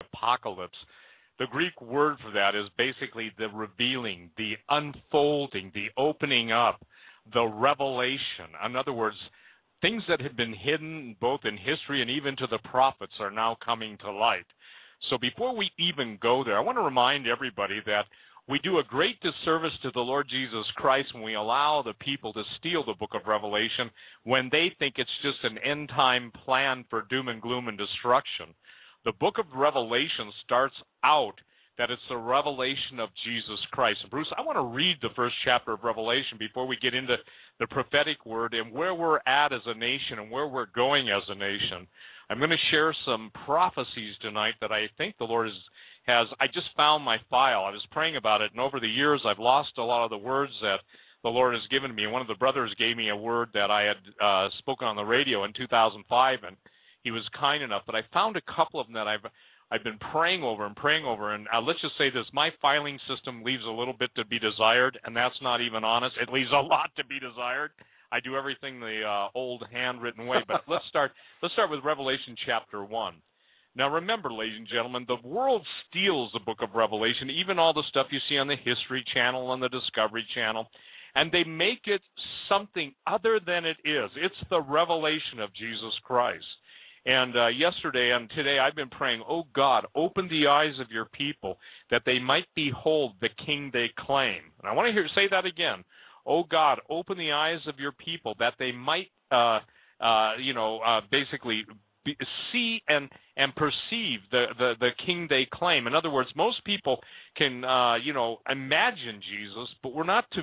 apocalypse. The Greek word for that is basically the revealing, the unfolding, the opening up, the revelation. In other words, things that had been hidden both in history and even to the prophets are now coming to light. So before we even go there, I want to remind everybody that we do a great disservice to the Lord Jesus Christ when we allow the people to steal the book of Revelation when they think it's just an end time plan for doom and gloom and destruction. The book of Revelation starts out that it's the revelation of Jesus Christ. And Bruce, I want to read the first chapter of Revelation before we get into the prophetic word and where we're at as a nation and where we're going as a nation. I'm going to share some prophecies tonight that I think the Lord has has, I just found my file. I was praying about it, and over the years I've lost a lot of the words that the Lord has given me. One of the brothers gave me a word that I had uh, spoken on the radio in 2005, and he was kind enough. But I found a couple of them that I've I've been praying over and praying over. And uh, let's just say this: my filing system leaves a little bit to be desired, and that's not even honest. It leaves a lot to be desired. I do everything the uh, old handwritten way. But let's start. Let's start with Revelation chapter one. Now remember, ladies and gentlemen, the world steals the book of Revelation, even all the stuff you see on the History Channel and the Discovery Channel, and they make it something other than it is. It's the revelation of Jesus Christ. And uh, yesterday and today I've been praying, oh God, open the eyes of your people that they might behold the king they claim. And I want to hear say that again. Oh God, open the eyes of your people that they might, uh, uh, you know, uh, basically see and and perceive the, the, the king they claim. In other words, most people can, uh, you know, imagine Jesus, but we're not to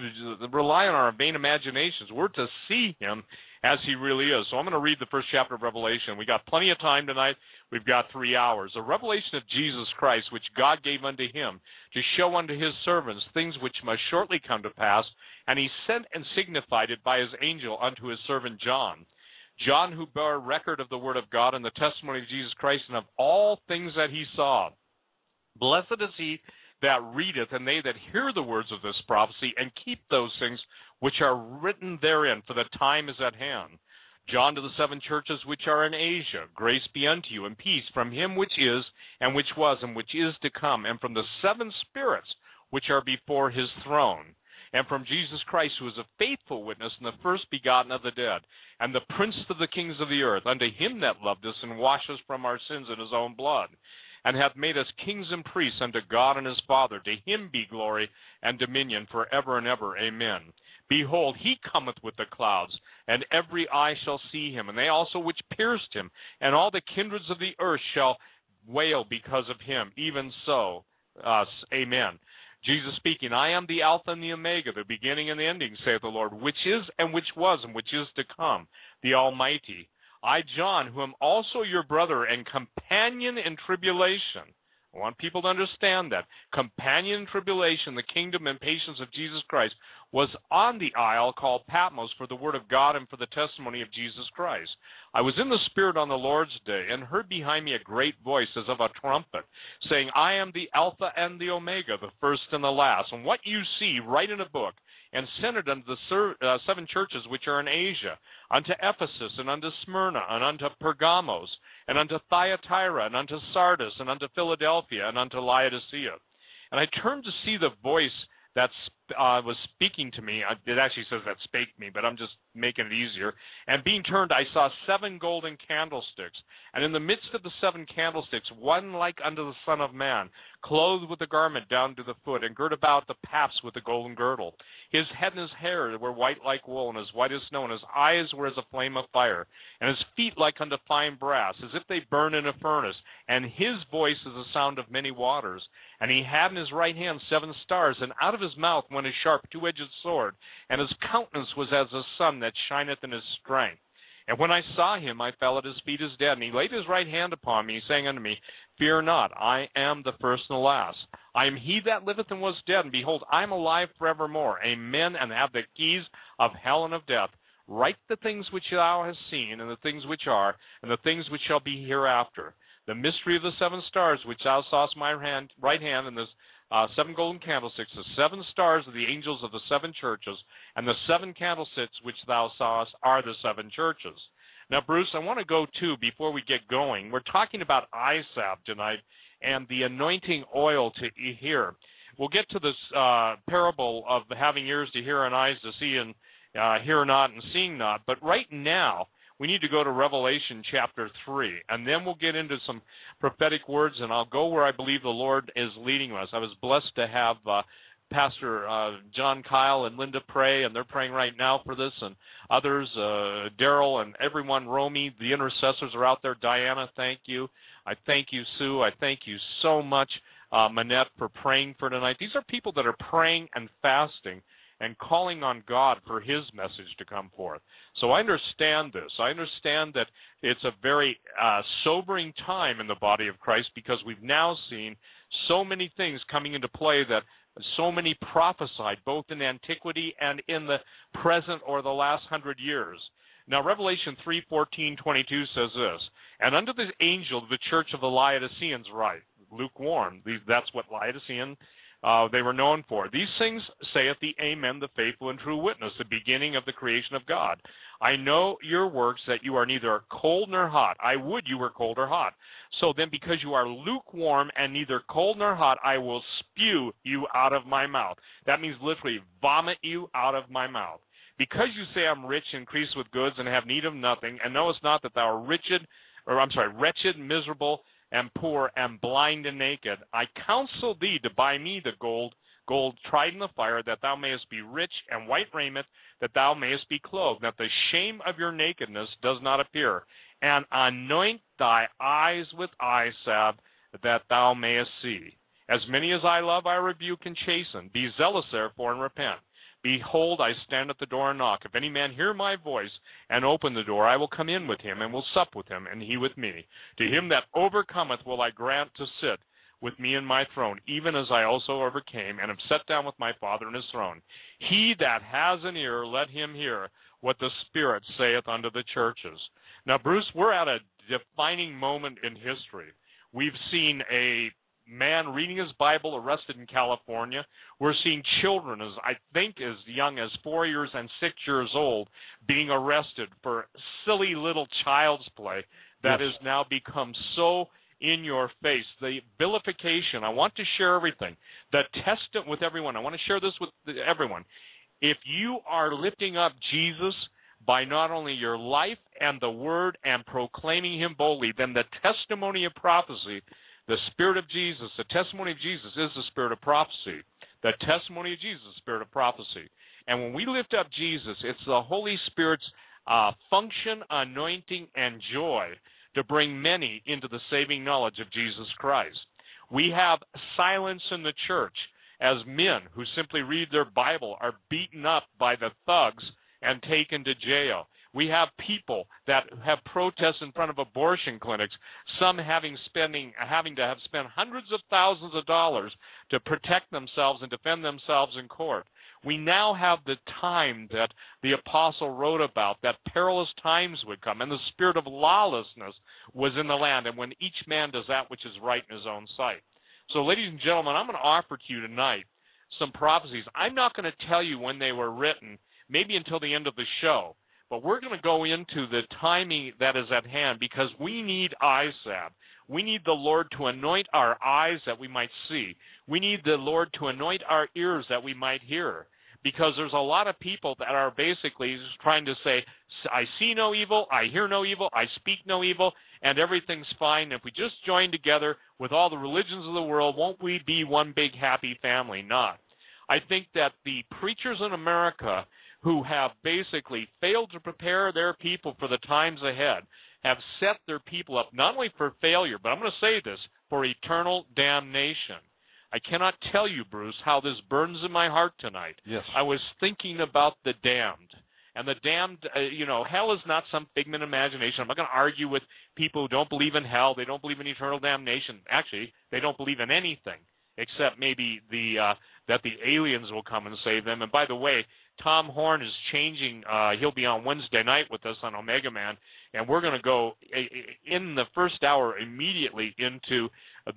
rely on our vain imaginations. We're to see him as he really is. So I'm going to read the first chapter of Revelation. We got plenty of time tonight. We've got three hours. A revelation of Jesus Christ, which God gave unto him, to show unto his servants things which must shortly come to pass. And he sent and signified it by his angel unto his servant John John who bore record of the word of God and the testimony of Jesus Christ and of all things that he saw. Blessed is he that readeth and they that hear the words of this prophecy and keep those things which are written therein, for the time is at hand. John to the seven churches which are in Asia, grace be unto you and peace from him which is, and which was, and which is to come, and from the seven spirits which are before his throne and from Jesus Christ, who is a faithful witness and the first begotten of the dead, and the prince of the kings of the earth, unto him that loved us and washed us from our sins in his own blood, and hath made us kings and priests unto God and his Father. To him be glory and dominion for ever and ever. Amen. Behold, he cometh with the clouds, and every eye shall see him, and they also which pierced him, and all the kindreds of the earth shall wail because of him. Even so, uh, amen. Jesus speaking, I am the Alpha and the Omega, the beginning and the ending, saith the Lord, which is and which was and which is to come, the Almighty. I, John, who am also your brother and companion in tribulation, I want people to understand that. Companion tribulation, the kingdom and patience of Jesus Christ, was on the isle called Patmos for the word of God and for the testimony of Jesus Christ. I was in the Spirit on the Lord's day and heard behind me a great voice as of a trumpet, saying, I am the Alpha and the Omega, the first and the last. And what you see, write in a book and send it unto the uh, seven churches which are in Asia, unto Ephesus, and unto Smyrna, and unto Pergamos, and unto Thyatira, and unto Sardis, and unto Philadelphia, and unto Laodicea. And I turned to see the voice that uh, was speaking to me. It actually says that spake me, but I'm just making it easier. And being turned, I saw seven golden candlesticks. And in the midst of the seven candlesticks, one like unto the Son of Man, clothed with a garment down to the foot, and girt about the paps with a golden girdle. His head and his hair were white like wool, and as white as snow, and his eyes were as a flame of fire, and his feet like unto fine brass, as if they burned in a furnace. And his voice is the sound of many waters. And he had in his right hand seven stars, and out of his mouth went a sharp two-edged sword, and his countenance was as the sun that shineth in his strength. And when I saw him, I fell at his feet as dead. And he laid his right hand upon me, saying unto me, Fear not, I am the first and the last. I am he that liveth and was dead, and behold, I am alive forevermore. Amen, and have the keys of hell and of death. Write the things which thou hast seen, and the things which are, and the things which shall be hereafter. The mystery of the seven stars which thou sawest my hand, right hand, and the uh, seven golden candlesticks, the seven stars of the angels of the seven churches, and the seven candlesticks which thou sawest are the seven churches. Now, Bruce, I want to go to, before we get going, we're talking about salve tonight, and the anointing oil to hear. We'll get to this uh, parable of having ears to hear and eyes to see and uh, hear not and seeing not. But right now, we need to go to Revelation chapter 3, and then we'll get into some prophetic words, and I'll go where I believe the Lord is leading us. I was blessed to have uh, Pastor uh, John Kyle and Linda pray, and they're praying right now for this, and others, uh, Daryl and everyone, Romy, the intercessors are out there. Diana, thank you. I thank you, Sue. I thank you so much, uh, Manette, for praying for tonight. These are people that are praying and fasting and calling on God for his message to come forth. So I understand this. I understand that it's a very uh, sobering time in the body of Christ because we've now seen so many things coming into play that so many prophesied both in antiquity and in the present or the last hundred years. Now Revelation 3:14, says this, And unto the angel of the church of the Laodiceans write, lukewarm, that's what Laodicean uh, they were known for. These things saith the Amen, the faithful and true witness, the beginning of the creation of God. I know your works that you are neither cold nor hot. I would you were cold or hot. So then because you are lukewarm and neither cold nor hot, I will spew you out of my mouth. That means literally vomit you out of my mouth. Because you say I'm rich, increased with goods, and have need of nothing, and knowest not that thou art wretched, or I'm sorry, wretched, miserable, and poor and blind and naked. I counsel thee to buy me the gold, gold tried in the fire, that thou mayest be rich, and white raiment, that thou mayest be clothed, that the shame of your nakedness does not appear. And anoint thy eyes with eye salve, that thou mayest see. As many as I love, I rebuke and chasten. Be zealous, therefore, and repent. Behold, I stand at the door and knock. If any man hear my voice and open the door, I will come in with him and will sup with him, and he with me. To him that overcometh will I grant to sit with me in my throne, even as I also overcame, and am set down with my Father in his throne. He that has an ear, let him hear what the Spirit saith unto the churches. Now, Bruce, we're at a defining moment in history. We've seen a man reading his Bible arrested in California. We're seeing children, as I think as young as four years and six years old, being arrested for silly little child's play that yes. has now become so in your face. The vilification, I want to share everything. The test it with everyone. I want to share this with everyone. If you are lifting up Jesus by not only your life and the word and proclaiming him boldly, then the testimony of prophecy the Spirit of Jesus, the testimony of Jesus is the Spirit of prophecy. The testimony of Jesus is the Spirit of prophecy. And when we lift up Jesus, it's the Holy Spirit's uh, function, anointing, and joy to bring many into the saving knowledge of Jesus Christ. We have silence in the church as men who simply read their Bible are beaten up by the thugs and taken to jail. We have people that have protests in front of abortion clinics, some having spending having to have spent hundreds of thousands of dollars to protect themselves and defend themselves in court. We now have the time that the apostle wrote about, that perilous times would come, and the spirit of lawlessness was in the land, and when each man does that which is right in his own sight. So ladies and gentlemen, I'm going to offer to you tonight some prophecies. I'm not going to tell you when they were written, maybe until the end of the show. But we're going to go into the timing that is at hand because we need salve. We need the Lord to anoint our eyes that we might see. We need the Lord to anoint our ears that we might hear. Because there's a lot of people that are basically just trying to say, I see no evil, I hear no evil, I speak no evil, and everything's fine. If we just join together with all the religions of the world, won't we be one big happy family? Not. I think that the preachers in America who have basically failed to prepare their people for the times ahead, have set their people up not only for failure, but I'm going to say this, for eternal damnation. I cannot tell you, Bruce, how this burns in my heart tonight. Yes. I was thinking about the damned. And the damned, uh, you know, hell is not some figment of imagination. I'm not going to argue with people who don't believe in hell. They don't believe in eternal damnation. Actually, they don't believe in anything except maybe the uh, that the aliens will come and save them. And by the way, Tom Horn is changing. Uh, he'll be on Wednesday night with us on Omega Man, and we're going to go in the first hour immediately into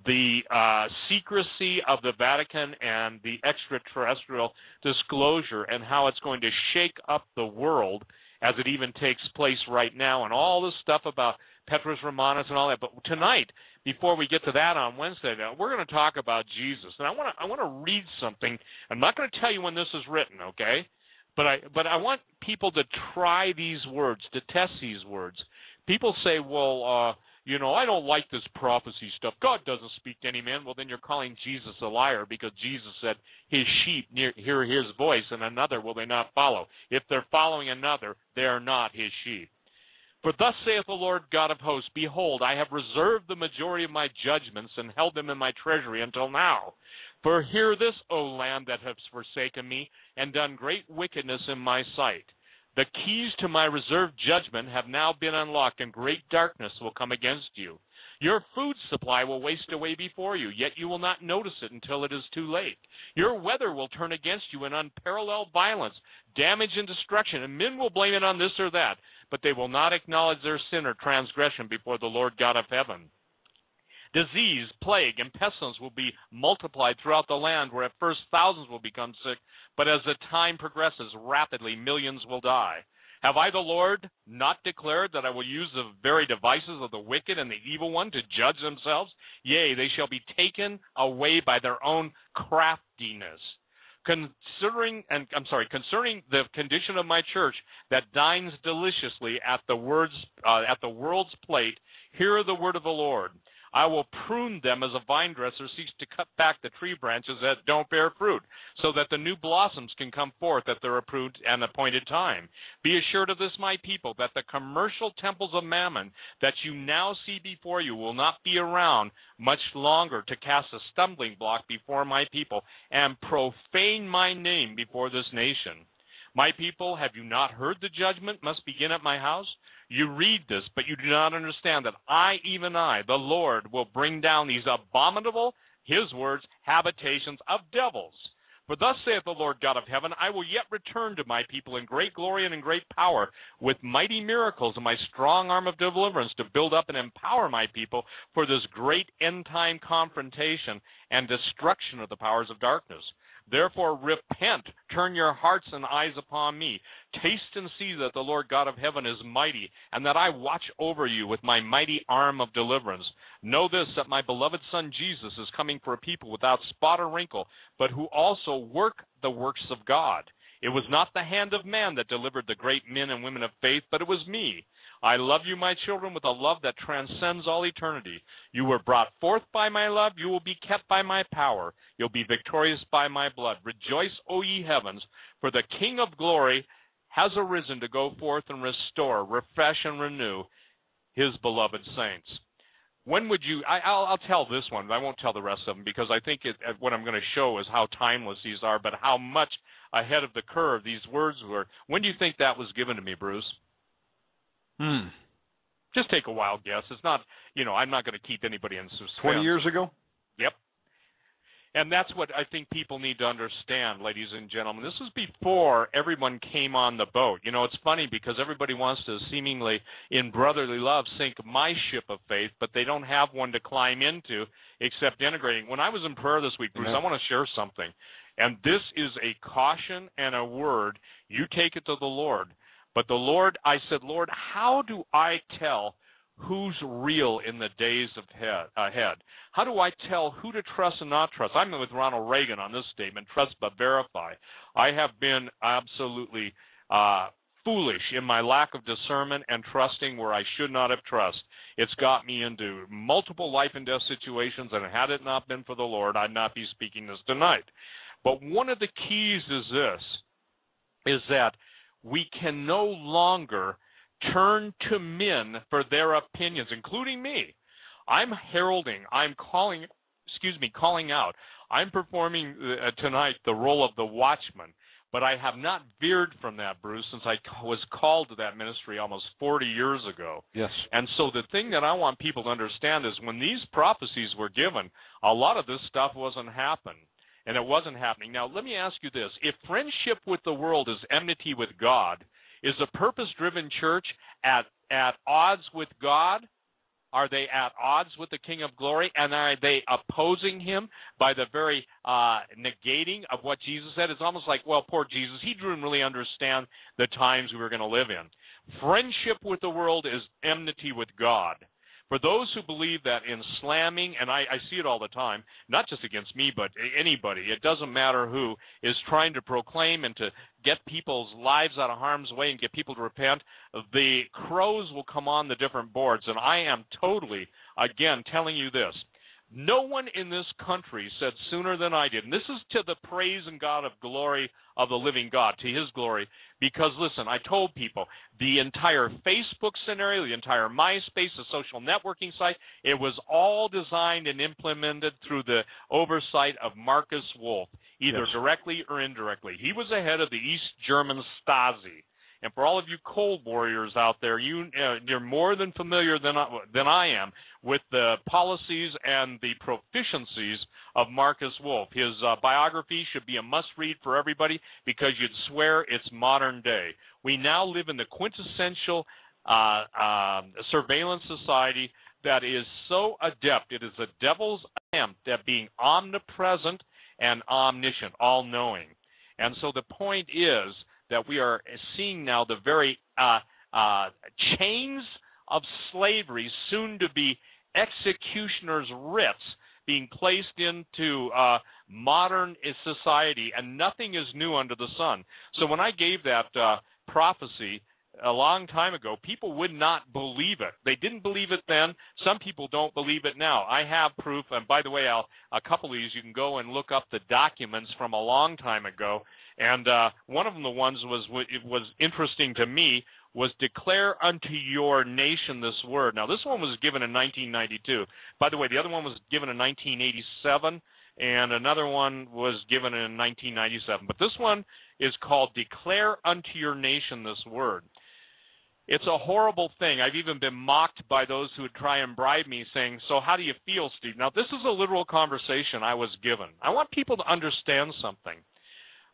the uh, secrecy of the Vatican and the extraterrestrial disclosure and how it's going to shake up the world as it even takes place right now, and all this stuff about Petrus Romanus and all that. But tonight, before we get to that on Wednesday, now, we're going to talk about Jesus. And I want to I want to read something. I'm not going to tell you when this is written, okay? But I but I want people to try these words, to test these words. People say, well, uh, you know, I don't like this prophecy stuff. God doesn't speak to any man. Well, then you're calling Jesus a liar because Jesus said his sheep hear his voice and another will they not follow. If they're following another, they are not his sheep. For thus saith the Lord God of hosts, Behold, I have reserved the majority of my judgments and held them in my treasury until now. For hear this, O land that has forsaken me, and done great wickedness in my sight. The keys to my reserved judgment have now been unlocked, and great darkness will come against you. Your food supply will waste away before you, yet you will not notice it until it is too late. Your weather will turn against you in unparalleled violence, damage, and destruction, and men will blame it on this or that, but they will not acknowledge their sin or transgression before the Lord God of heaven. Disease, plague, and pestilence will be multiplied throughout the land, where at first thousands will become sick, but as the time progresses, rapidly millions will die. Have I, the Lord, not declared that I will use the very devices of the wicked and the evil one to judge themselves? Yea, they shall be taken away by their own craftiness. Considering, and I'm sorry, concerning the condition of my church that dines deliciously at the words, uh, at the world's plate, hear the word of the Lord. I will prune them as a vine dresser seeks to cut back the tree branches that don't bear fruit, so that the new blossoms can come forth at their approved and appointed time. Be assured of this, my people, that the commercial temples of mammon that you now see before you will not be around much longer to cast a stumbling block before my people and profane my name before this nation. My people, have you not heard the judgment must begin at my house? You read this, but you do not understand that I, even I, the Lord, will bring down these abominable, his words, habitations of devils. For thus saith the Lord God of heaven, I will yet return to my people in great glory and in great power, with mighty miracles and my strong arm of deliverance to build up and empower my people for this great end-time confrontation and destruction of the powers of darkness. Therefore repent, turn your hearts and eyes upon me. Taste and see that the Lord God of heaven is mighty, and that I watch over you with my mighty arm of deliverance. Know this, that my beloved Son Jesus is coming for a people without spot or wrinkle, but who also work the works of God. It was not the hand of man that delivered the great men and women of faith, but it was me. I love you, my children, with a love that transcends all eternity. You were brought forth by my love. You will be kept by my power. You'll be victorious by my blood. Rejoice, O ye heavens, for the King of glory has arisen to go forth and restore, refresh, and renew his beloved saints. When would you, I, will tell this one, I won't tell the rest of them because I think it, uh, what I'm going to show is how timeless these are, but how much ahead of the curve these words were. When do you think that was given to me, Bruce? Hmm. Just take a wild guess. It's not, you know, I'm not going to keep anybody in suspense. 20 years ago? Yep. And that's what I think people need to understand, ladies and gentlemen. This is before everyone came on the boat. You know, it's funny because everybody wants to seemingly, in brotherly love, sink my ship of faith, but they don't have one to climb into except integrating. When I was in prayer this week, Bruce, Amen. I want to share something. And this is a caution and a word. You take it to the Lord. But the Lord, I said, Lord, how do I tell who's real in the days ahead? How do I tell who to trust and not trust? I'm with Ronald Reagan on this statement, trust but verify. I have been absolutely uh, foolish in my lack of discernment and trusting where I should not have trust. It's got me into multiple life and death situations, and had it not been for the Lord, I'd not be speaking this tonight. But one of the keys is this, is that we can no longer turn to men for their opinions, including me. I'm heralding, I'm calling, excuse me, calling out. I'm performing uh, tonight the role of the watchman, but I have not veered from that, Bruce, since I was called to that ministry almost 40 years ago. Yes. And so the thing that I want people to understand is when these prophecies were given, a lot of this stuff wasn't happening and it wasn't happening. Now, let me ask you this. If friendship with the world is enmity with God, is a purpose-driven church at, at odds with God? Are they at odds with the King of Glory? And are they opposing him by the very uh, negating of what Jesus said? It's almost like, well, poor Jesus, he didn't really understand the times we were going to live in. Friendship with the world is enmity with God. For those who believe that in slamming, and I, I, see it all the time, not just against me, but anybody, it doesn't matter who, is trying to proclaim and to get people's lives out of harm's way and get people to repent, the crows will come on the different boards. And I am totally, again, telling you this. No one in this country said sooner than I did, and this is to the praise and God of glory of the living God, to his glory, because listen, I told people, the entire Facebook scenario, the entire MySpace, the social networking site, it was all designed and implemented through the oversight of Markus Wolf, either yes. directly or indirectly. He was the head of the East German Stasi. And for all of you cold warriors out there, you, uh, you're more than familiar than I, than I am with the policies and the proficiencies of Markus Wolf. His uh, biography should be a must-read for everybody because you'd swear it's modern day. We now live in the quintessential uh, um, surveillance society that is so adept. It is the devil's attempt at being omnipresent and omniscient, all-knowing. And so the point is that we are seeing now the very uh, uh, chains of slavery, soon to be executioner's writs, being placed into uh, modern society, and nothing is new under the sun. So when I gave that uh, prophecy a long time ago, people would not believe it. They didn't believe it then. Some people don't believe it now. I have proof, and by the way, I'll, a couple of these, you can go and look up the documents from a long time ago and uh, one of them, the ones was it was interesting to me, was declare unto your nation this word. Now, this one was given in 1992. By the way, the other one was given in 1987, and another one was given in 1997. But this one is called Declare unto your nation this word. It's a horrible thing. I've even been mocked by those who would try and bribe me saying, so how do you feel, Steve? Now, this is a literal conversation I was given. I want people to understand something.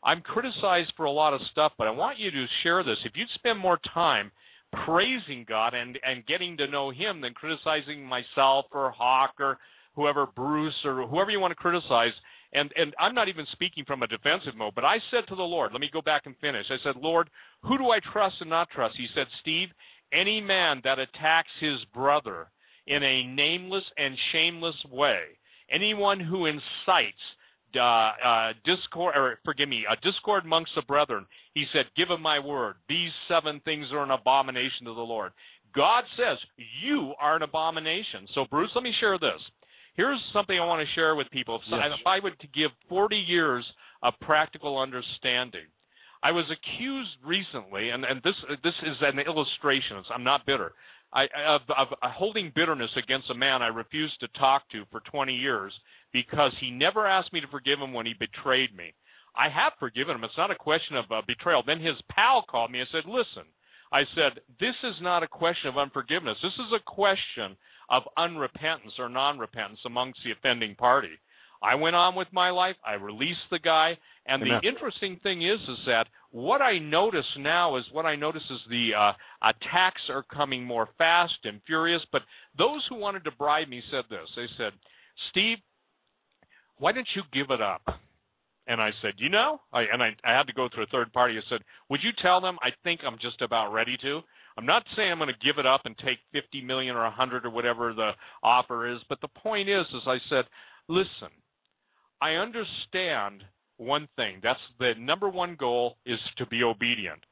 I'm criticized for a lot of stuff, but I want you to share this. If you'd spend more time praising God and, and getting to know him than criticizing myself or Hawk or whoever, Bruce or whoever you want to criticize, and, and I'm not even speaking from a defensive mode, but I said to the Lord, let me go back and finish. I said, Lord, who do I trust and not trust? He said, Steve, any man that attacks his brother in a nameless and shameless way, anyone who incites uh, uh, discord, or forgive me, a discord amongst the brethren. He said, give him my word. These seven things are an abomination to the Lord. God says, you are an abomination. So, Bruce, let me share this. Here's something I want to share with people. If, yes. if I would to give 40 years of practical understanding, I was accused recently, and, and this, this is an illustration. I'm not bitter. I, of, of, holding bitterness against a man I refused to talk to for 20 years because he never asked me to forgive him when he betrayed me. I have forgiven him. It's not a question of uh, betrayal. Then his pal called me and said, listen, I said, this is not a question of unforgiveness. This is a question of unrepentance or non-repentance amongst the offending party. I went on with my life. I released the guy. And Amen. the interesting thing is, is that what I notice now is what I notice is the uh, attacks are coming more fast and furious. But those who wanted to bribe me said this. They said, Steve, why don't you give it up? And I said, you know, I, and I, I had to go through a third party. I said, would you tell them I think I'm just about ready to? I'm not saying I'm going to give it up and take 50 million or 100 or whatever the offer is, but the point is, as I said, listen, I understand one thing. That's the number one goal is to be obedient.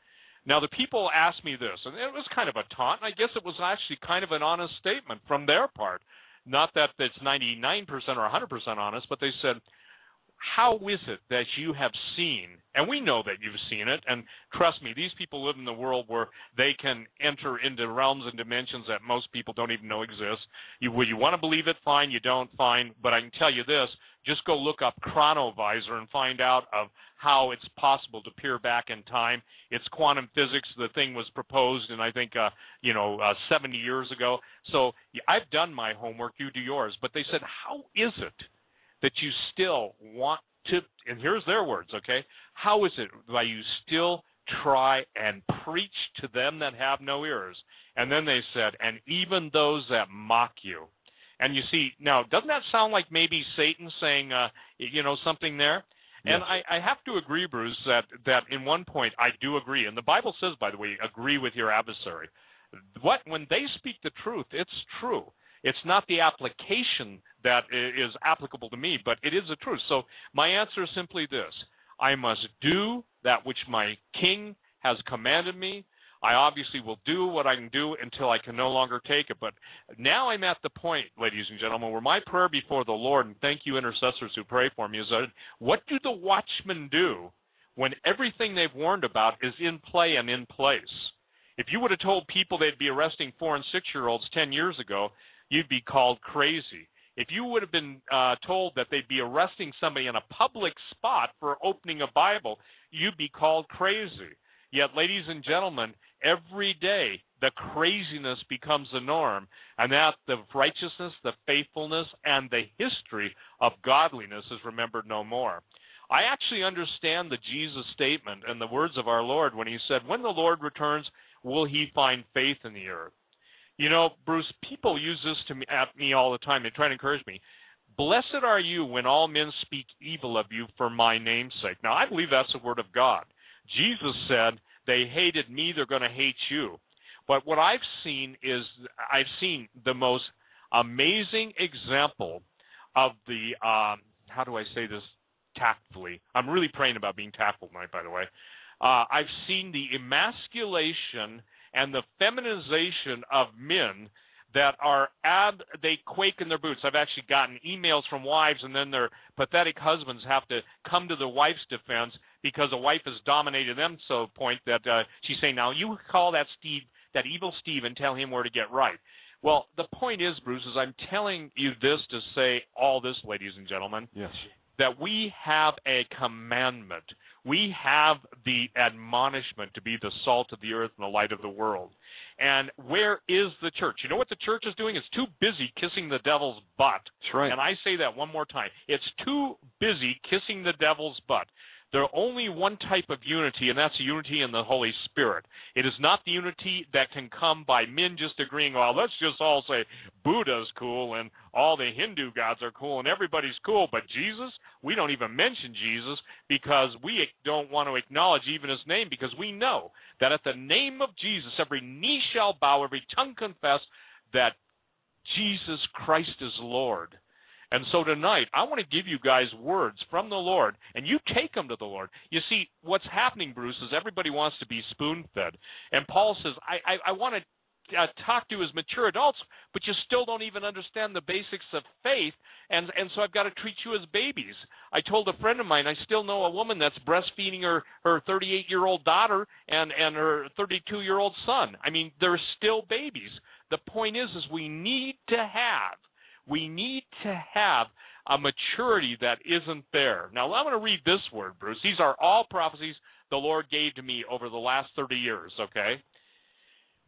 Now, the people asked me this, and it was kind of a taunt, and I guess it was actually kind of an honest statement from their part. Not that it's 99% or 100% honest, but they said, how is it that you have seen, and we know that you've seen it, and trust me, these people live in the world where they can enter into realms and dimensions that most people don't even know exist. You, you want to believe it, fine. You don't, fine. But I can tell you this, just go look up chronovisor and find out of how it's possible to peer back in time. It's quantum physics. The thing was proposed, and I think, uh, you know, uh, 70 years ago. So I've done my homework. You do yours. But they said, how is it that you still want to, and here's their words, okay? How is it that you still try and preach to them that have no ears. And then they said, and even those that mock you. And you see, now, doesn't that sound like maybe Satan saying, uh, you know, something there? Yes. And I, I have to agree, Bruce, that, that in one point I do agree. And the Bible says, by the way, agree with your adversary. What when they speak the truth, it's true. It's not the application that is applicable to me, but it is the truth. So my answer is simply this. I must do that which my king has commanded me. I obviously will do what I can do until I can no longer take it. But now I'm at the point, ladies and gentlemen, where my prayer before the Lord, and thank you intercessors who pray for me, is that what do the watchmen do when everything they've warned about is in play and in place? If you would have told people they'd be arresting four and six-year-olds 10 years ago, you'd be called crazy. If you would have been uh, told that they'd be arresting somebody in a public spot for opening a Bible, you'd be called crazy. Yet, ladies and gentlemen, every day the craziness becomes the norm, and that the righteousness, the faithfulness, and the history of godliness is remembered no more. I actually understand the Jesus statement and the words of our Lord when he said, when the Lord returns, will he find faith in the earth? You know, Bruce, people use this to me, at me all the time. They try to encourage me. Blessed are you when all men speak evil of you for my name's sake. Now, I believe that's the word of God. Jesus said, they hated me, they're going to hate you. But what I've seen is, I've seen the most amazing example of the, um, how do I say this tactfully? I'm really praying about being tactful tonight, by the way. Uh, I've seen the emasculation and the feminization of men that are ad they quake in their boots. I've actually gotten emails from wives and then their pathetic husbands have to come to the wife's defense because the wife has dominated them so point that uh, she's saying, now you call that Steve, that evil Steve and tell him where to get right. Well, the point is, Bruce, is I'm telling you this to say all this, ladies and gentlemen. Yes. That we have a commandment we have the admonishment to be the salt of the earth and the light of the world. And where is the church? You know what the church is doing? It's too busy kissing the devil's butt. That's right. And I say that one more time. It's too busy kissing the devil's butt. There's only one type of unity, and that's unity in the Holy Spirit. It is not the unity that can come by men just agreeing, well, let's just all say Buddha's cool and all the Hindu gods are cool and everybody's cool, but Jesus, we don't even mention Jesus because we don't want to acknowledge even his name because we know that at the name of Jesus, every knee shall bow, every tongue confess that Jesus Christ is Lord. And so tonight, I want to give you guys words from the Lord, and you take them to the Lord. You see, what's happening, Bruce, is everybody wants to be spoon-fed. And Paul says, I, I, I want to uh, talk to you as mature adults, but you still don't even understand the basics of faith, and, and so I've got to treat you as babies. I told a friend of mine, I still know a woman that's breastfeeding her, her 38-year-old daughter and, and her 32-year-old son. I mean, they're still babies. The point is, is we need to have we need to have a maturity that isn't there. Now, I'm going to read this word, Bruce. These are all prophecies the Lord gave to me over the last 30 years, okay?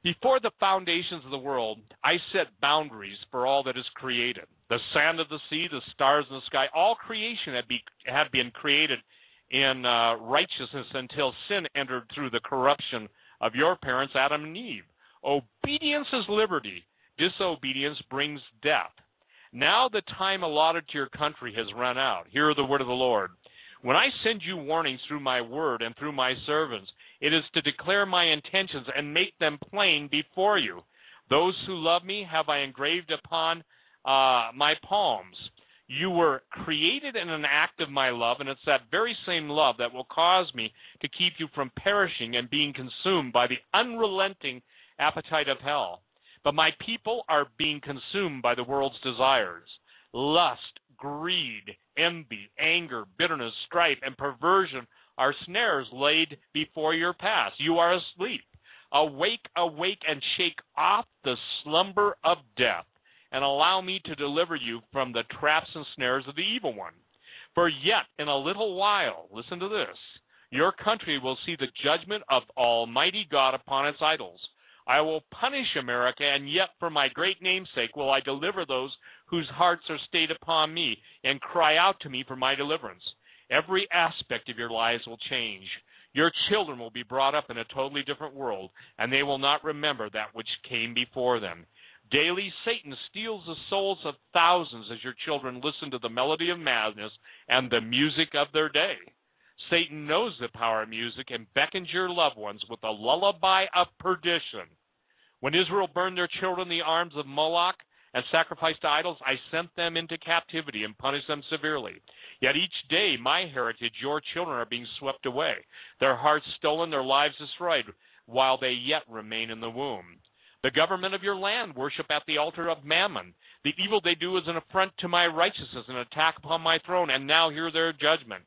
Before the foundations of the world, I set boundaries for all that is created. The sand of the sea, the stars in the sky, all creation had, be, had been created in uh, righteousness until sin entered through the corruption of your parents, Adam and Eve. Obedience is liberty. Disobedience brings death. Now the time allotted to your country has run out. Hear the word of the Lord. When I send you warnings through my word and through my servants, it is to declare my intentions and make them plain before you. Those who love me have I engraved upon uh, my palms. You were created in an act of my love, and it's that very same love that will cause me to keep you from perishing and being consumed by the unrelenting appetite of hell. But my people are being consumed by the world's desires. Lust, greed, envy, anger, bitterness, strife, and perversion are snares laid before your path. You are asleep. Awake, awake, and shake off the slumber of death, and allow me to deliver you from the traps and snares of the evil one. For yet in a little while, listen to this, your country will see the judgment of Almighty God upon its idols. I will punish America, and yet for my great namesake will I deliver those whose hearts are stayed upon me and cry out to me for my deliverance. Every aspect of your lives will change. Your children will be brought up in a totally different world, and they will not remember that which came before them. Daily, Satan steals the souls of thousands as your children listen to the melody of madness and the music of their day. Satan knows the power of music and beckons your loved ones with a lullaby of perdition. When Israel burned their children in the arms of Moloch and sacrificed to idols, I sent them into captivity and punished them severely. Yet each day, my heritage, your children, are being swept away, their hearts stolen, their lives destroyed, while they yet remain in the womb. The government of your land worship at the altar of Mammon. The evil they do is an affront to my righteousness, an attack upon my throne, and now hear their judgment.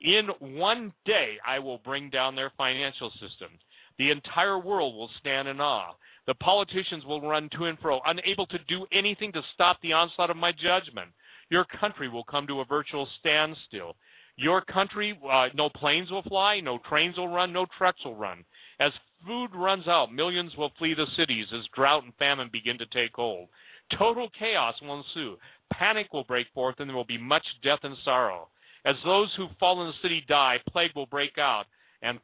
In one day I will bring down their financial system. The entire world will stand in awe. The politicians will run to and fro, unable to do anything to stop the onslaught of my judgment. Your country will come to a virtual standstill. Your country, uh, no planes will fly, no trains will run, no trucks will run. As food runs out, millions will flee the cities as drought and famine begin to take hold. Total chaos will ensue. Panic will break forth, and there will be much death and sorrow. As those who fall in the city die, plague will break out, and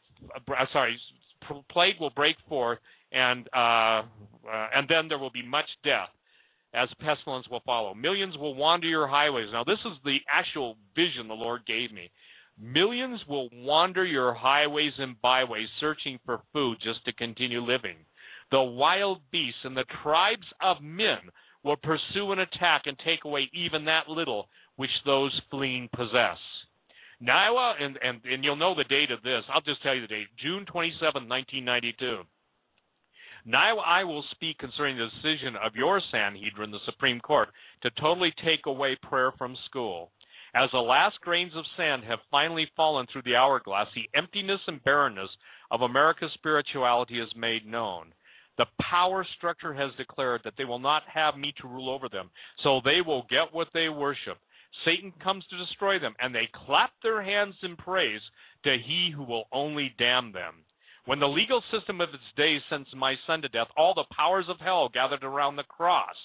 uh, sorry, plague will break forth, and uh, uh, and then there will be much death, as pestilence will follow. Millions will wander your highways. Now, this is the actual vision the Lord gave me. Millions will wander your highways and byways searching for food just to continue living. The wild beasts and the tribes of men will pursue and attack and take away even that little which those fleeing possess. Now, and, and, and you'll know the date of this. I'll just tell you the date, June 27, 1992. Now I will speak concerning the decision of your Sanhedrin, the Supreme Court, to totally take away prayer from school. As the last grains of sand have finally fallen through the hourglass, the emptiness and barrenness of America's spirituality is made known. The power structure has declared that they will not have me to rule over them, so they will get what they worship. Satan comes to destroy them, and they clap their hands in praise to he who will only damn them. When the legal system of its day sends my son to death, all the powers of hell gathered around the cross.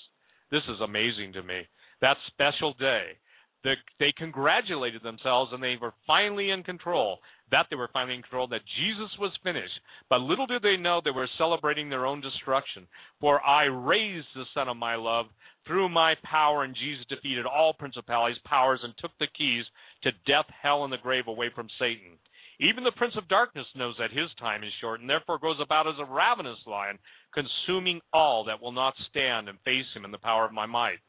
This is amazing to me. That special day the, they congratulated themselves and they were finally in control, that they were finally in control, that Jesus was finished. But little did they know they were celebrating their own destruction. For I raised the Son of my love through my power, and Jesus defeated all principalities, powers, and took the keys to death, hell, and the grave away from Satan. Even the prince of darkness knows that his time is short, and therefore goes about as a ravenous lion, consuming all that will not stand and face him in the power of my might.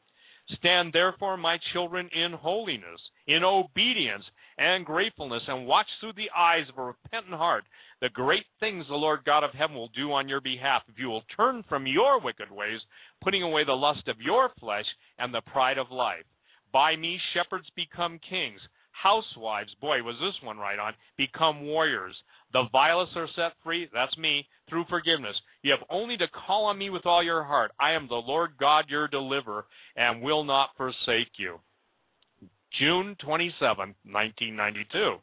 Stand therefore, my children, in holiness, in obedience and gratefulness, and watch through the eyes of a repentant heart the great things the Lord God of heaven will do on your behalf if you will turn from your wicked ways, putting away the lust of your flesh and the pride of life. By me shepherds become kings. Housewives, boy, was this one right on, become warriors. The vilest are set free, that's me, through forgiveness. You have only to call on me with all your heart. I am the Lord God, your deliverer, and will not forsake you. June 27, 1992.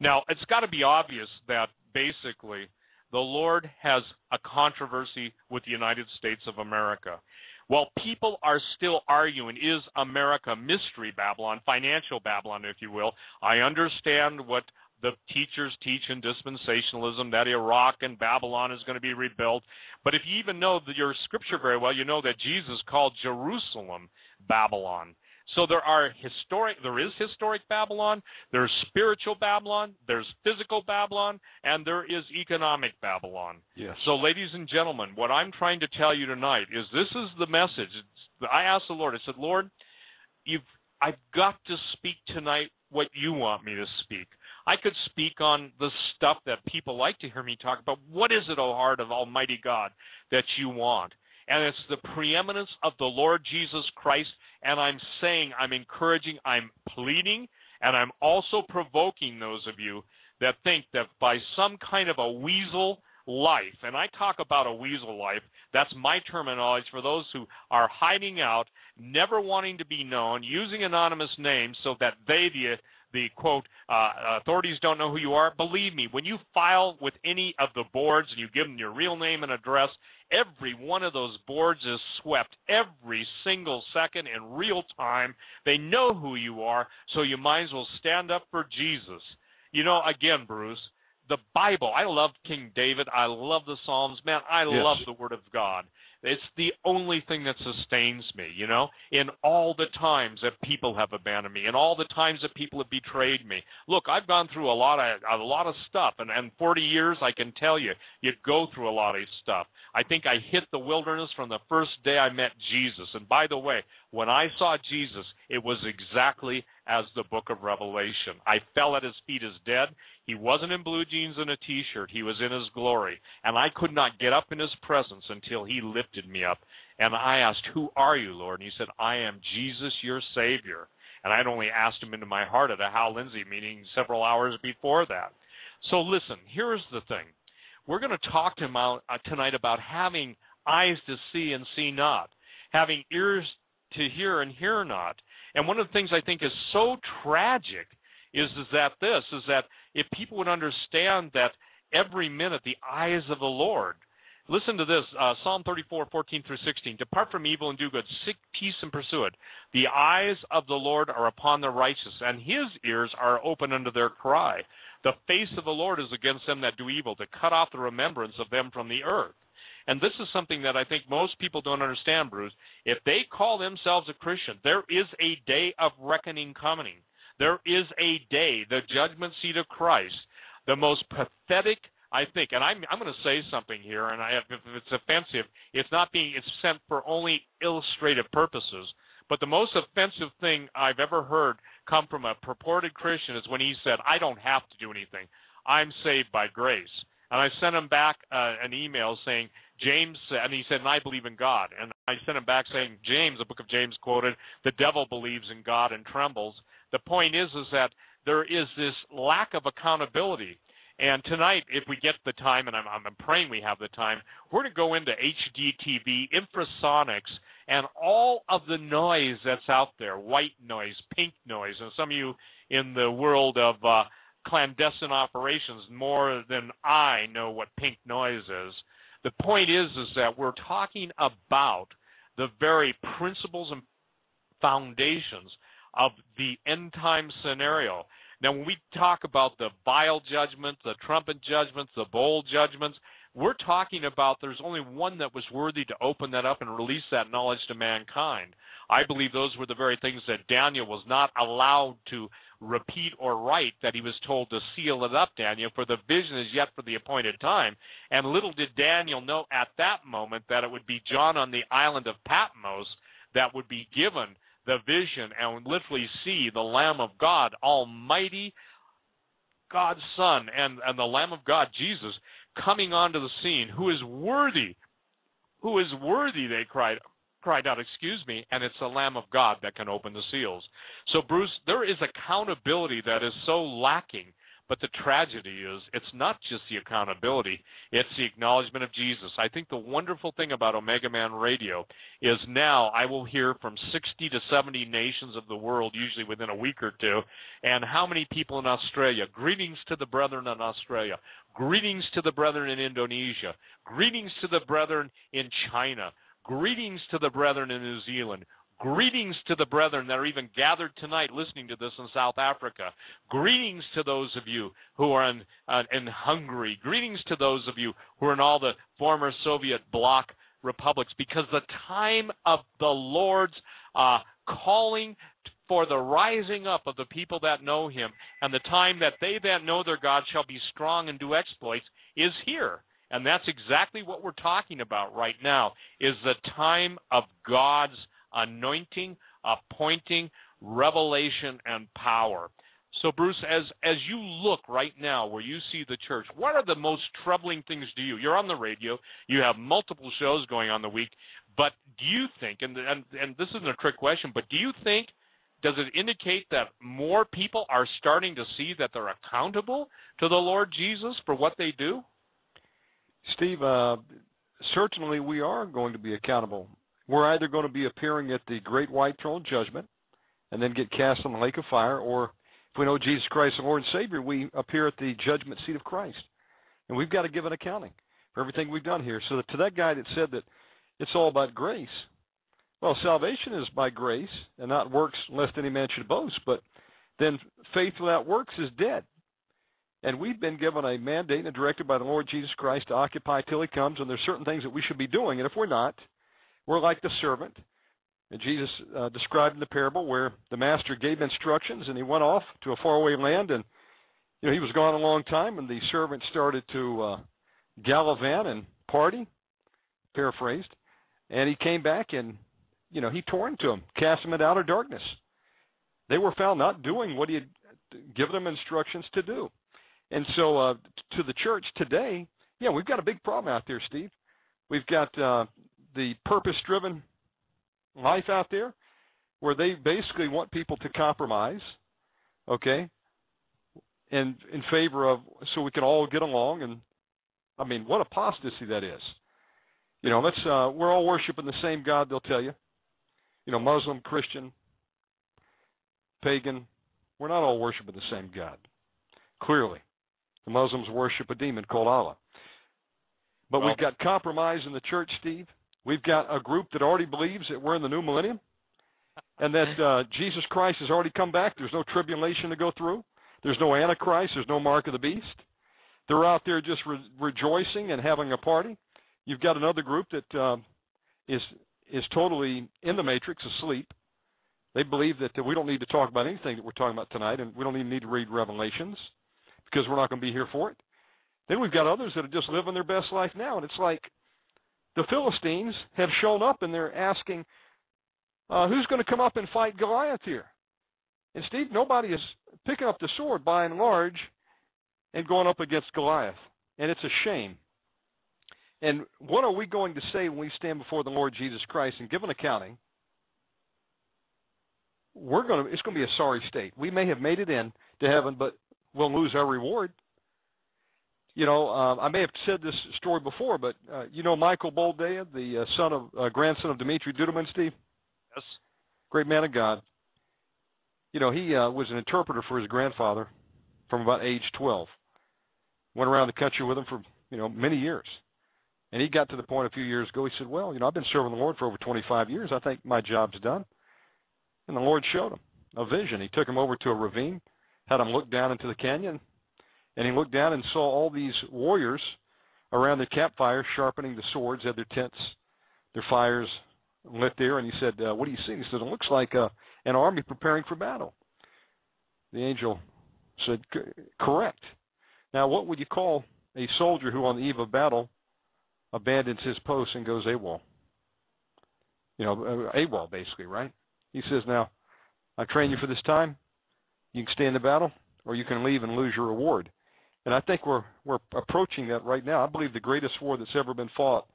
Now, it's got to be obvious that basically the Lord has a controversy with the United States of America. While people are still arguing, is America mystery Babylon, financial Babylon, if you will? I understand what the teachers teach in dispensationalism that Iraq and Babylon is going to be rebuilt. But if you even know your scripture very well, you know that Jesus called Jerusalem Babylon. So there are historic, there is historic Babylon, there's spiritual Babylon, there's physical Babylon, and there is economic Babylon. Yes. So ladies and gentlemen, what I'm trying to tell you tonight is this is the message. I asked the Lord, I said, Lord, you've, I've got to speak tonight what you want me to speak. I could speak on the stuff that people like to hear me talk about. What is it, O heart of Almighty God, that you want? And it's the preeminence of the Lord Jesus Christ. And I'm saying, I'm encouraging, I'm pleading, and I'm also provoking those of you that think that by some kind of a weasel life, and I talk about a weasel life, that's my terminology for those who are hiding out, never wanting to be known, using anonymous names so that they, the the quote, uh, authorities don't know who you are, believe me, when you file with any of the boards and you give them your real name and address, every one of those boards is swept every single second in real time. They know who you are, so you might as well stand up for Jesus. You know, again, Bruce, the Bible. I love King David. I love the Psalms. Man, I Yes. love the Word of God. It's the only thing that sustains me, you know, in all the times that people have abandoned me, in all the times that people have betrayed me. Look, I've gone through a lot of a lot of stuff, and and 40 years, I can tell you, you go through a lot of stuff. I think I hit the wilderness from the first day I met Jesus. And by the way, when I saw Jesus, it was exactly as the book of Revelation. I fell at his feet as dead. He wasn't in blue jeans and a t-shirt. He was in his glory. And I could not get up in his presence until he lifted me up. And I asked, who are you, Lord? And he said, I am Jesus, your Savior. And I'd only asked him into my heart at a Hal Lindsey meeting several hours before that. So listen, here's the thing. We're going to talk to him out, uh, tonight about having eyes to see and see not, having ears to hear and hear not. And one of the things I think is so tragic is, is that this, is that if people would understand that every minute the eyes of the Lord, listen to this, uh, Psalm 34, 14 through 16, depart from evil and do good, seek peace and pursue it. The eyes of the Lord are upon the righteous, and his ears are open unto their cry. The face of the Lord is against them that do evil, to cut off the remembrance of them from the earth. And this is something that I think most people don't understand, Bruce. If they call themselves a Christian, there is a day of reckoning coming. There is a day, the judgment seat of Christ, the most pathetic, I think, and I'm, I'm going to say something here, and I, if it's offensive, it's not being, it's sent for only illustrative purposes. But the most offensive thing I've ever heard come from a purported Christian is when he said, I don't have to do anything. I'm saved by grace. And I sent him back uh, an email saying, James, and he said, and I believe in God. And I sent him back saying, James, the book of James quoted, the devil believes in God and trembles. The point is, is that there is this lack of accountability. And tonight, if we get the time, and I'm, I'm praying we have the time, we're going to go into HDTV, infrasonics, and all of the noise that's out there, white noise, pink noise, and some of you in the world of uh, clandestine operations more than I know what pink noise is. The point is, is that we're talking about the very principles and foundations of the end time scenario. Now, when we talk about the vial judgments, the trumpet judgments, the bowl judgments, we're talking about there's only one that was worthy to open that up and release that knowledge to mankind. I believe those were the very things that Daniel was not allowed to repeat or write, that he was told to seal it up, Daniel, for the vision is yet for the appointed time. And little did Daniel know at that moment that it would be John on the island of Patmos that would be given the vision and literally see the Lamb of God, Almighty God's Son, and, and the Lamb of God, Jesus, coming onto the scene, who is worthy, who is worthy, they cried, cried out, excuse me, and it's the Lamb of God that can open the seals. So, Bruce, there is accountability that is so lacking, but the tragedy is it's not just the accountability, it's the acknowledgement of Jesus. I think the wonderful thing about Omega Man Radio is now I will hear from 60 to 70 nations of the world, usually within a week or two, and how many people in Australia. Greetings to the brethren in Australia. Greetings to the brethren in Indonesia. Greetings to the brethren in China. Greetings to the brethren in New Zealand. Greetings to the brethren that are even gathered tonight listening to this in South Africa. Greetings to those of you who are in, uh, in Hungary. Greetings to those of you who are in all the former Soviet bloc republics because the time of the Lord's uh, calling for the rising up of the people that know him and the time that they that know their God shall be strong and do exploits is here. And that's exactly what we're talking about right now is the time of God's anointing, appointing, revelation, and power. So Bruce, as, as you look right now where you see the church, what are the most troubling things to you? You're on the radio. You have multiple shows going on the week. But do you think, and, and, and this isn't a trick question, but do you think, does it indicate that more people are starting to see that they're accountable to the Lord Jesus for what they do? Steve, uh, certainly we are going to be accountable. We're either going to be appearing at the great white throne judgment and then get cast on the lake of fire, or if we know Jesus Christ, the Lord and Savior, we appear at the judgment seat of Christ. And we've got to give an accounting for everything we've done here. So that to that guy that said that it's all about grace, well, salvation is by grace and not works lest any man should boast, but then faith without works is dead. And we've been given a mandate and directed by the Lord Jesus Christ to occupy till he comes, and there's certain things that we should be doing. And if we're not, we're like the servant. And Jesus uh, described in the parable where the master gave instructions and he went off to a faraway land and you know he was gone a long time and the servant started to uh, gallivant and party, paraphrased, and he came back and you know he tore into him, cast them into outer darkness. They were found not doing what he had given them instructions to do. And so uh, to the church today, yeah, we've got a big problem out there, Steve. We've got uh, the purpose-driven life out there where they basically want people to compromise, okay, in, in favor of so we can all get along. And, I mean, what apostasy that is. You know, let's, uh, we're all worshiping the same God, they'll tell you. You know, Muslim, Christian, pagan, we're not all worshiping the same God, clearly. The Muslims worship a demon called Allah. But well, we've got compromise in the church, Steve. We've got a group that already believes that we're in the new millennium and that uh, Jesus Christ has already come back. There's no tribulation to go through. There's no Antichrist. There's no mark of the beast. They're out there just re- rejoicing and having a party. You've got another group that uh, is is totally in the matrix, asleep. They believe that we don't need to talk about anything that we're talking about tonight, and we don't even need to read Revelations because we're not going to be here for it. Then we've got others that are just living their best life now, and it's like the Philistines have shown up and they're asking, uh, who's going to come up and fight Goliath here? And Steve, nobody is picking up the sword by and large and going up against Goliath. And it's a shame. And what are we going to say when we stand before the Lord Jesus Christ and give an accounting? We're going to, it's going to be a sorry state. We may have made it in to heaven, but we'll lose our reward. You know, uh, I may have said this story before, but uh, you know Michael Boldea, the uh, son of uh, grandson of Dimitri Duduman, Steve. Yes. Great man of God. You know, he uh, was an interpreter for his grandfather from about age 12. Went around the country with him for you know many years, and he got to the point a few years ago. He said, "Well, you know, I've been serving the Lord for over 25 years. I think my job's done." And the Lord showed him a vision. He took him over to a ravine had him look down into the canyon, and he looked down and saw all these warriors around their campfire sharpening the swords, had their tents, their fires lit there, and he said, uh, what do you see? He said, it looks like uh, an army preparing for battle. The angel said, correct. Now, what would you call a soldier who on the eve of battle abandons his post and goes AWOL? You know, uh, AWOL basically, right? He says, now, I train you for this time. You can stay in the battle, or you can leave and lose your reward. And I think we're we're approaching that right now. I believe the greatest war that's ever been fought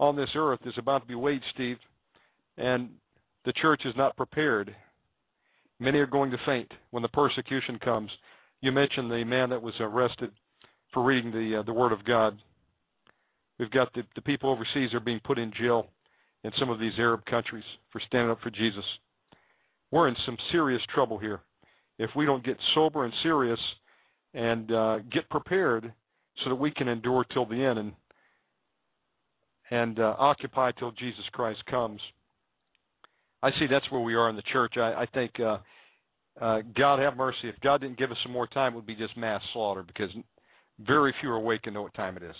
on this earth is about to be waged, Steve, and the church is not prepared. Many are going to faint when the persecution comes. You mentioned the man that was arrested for reading the uh, the Word of God. We've got the, the people overseas are being put in jail in some of these Arab countries for standing up for Jesus. We're in some serious trouble here if we don't get sober and serious and uh, get prepared so that we can endure till the end and and uh, occupy till Jesus Christ comes. I see that's where we are in the church. I, I think uh, uh, God have mercy. If God didn't give us some more time, it would be just mass slaughter because very few are awake and know what time it is.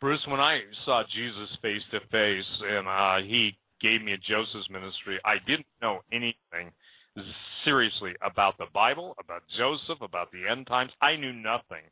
Bruce, when I saw Jesus face to face and uh, he gave me a Joseph's ministry, I didn't know anything seriously about the Bible, about Joseph, about the end times. I knew nothing.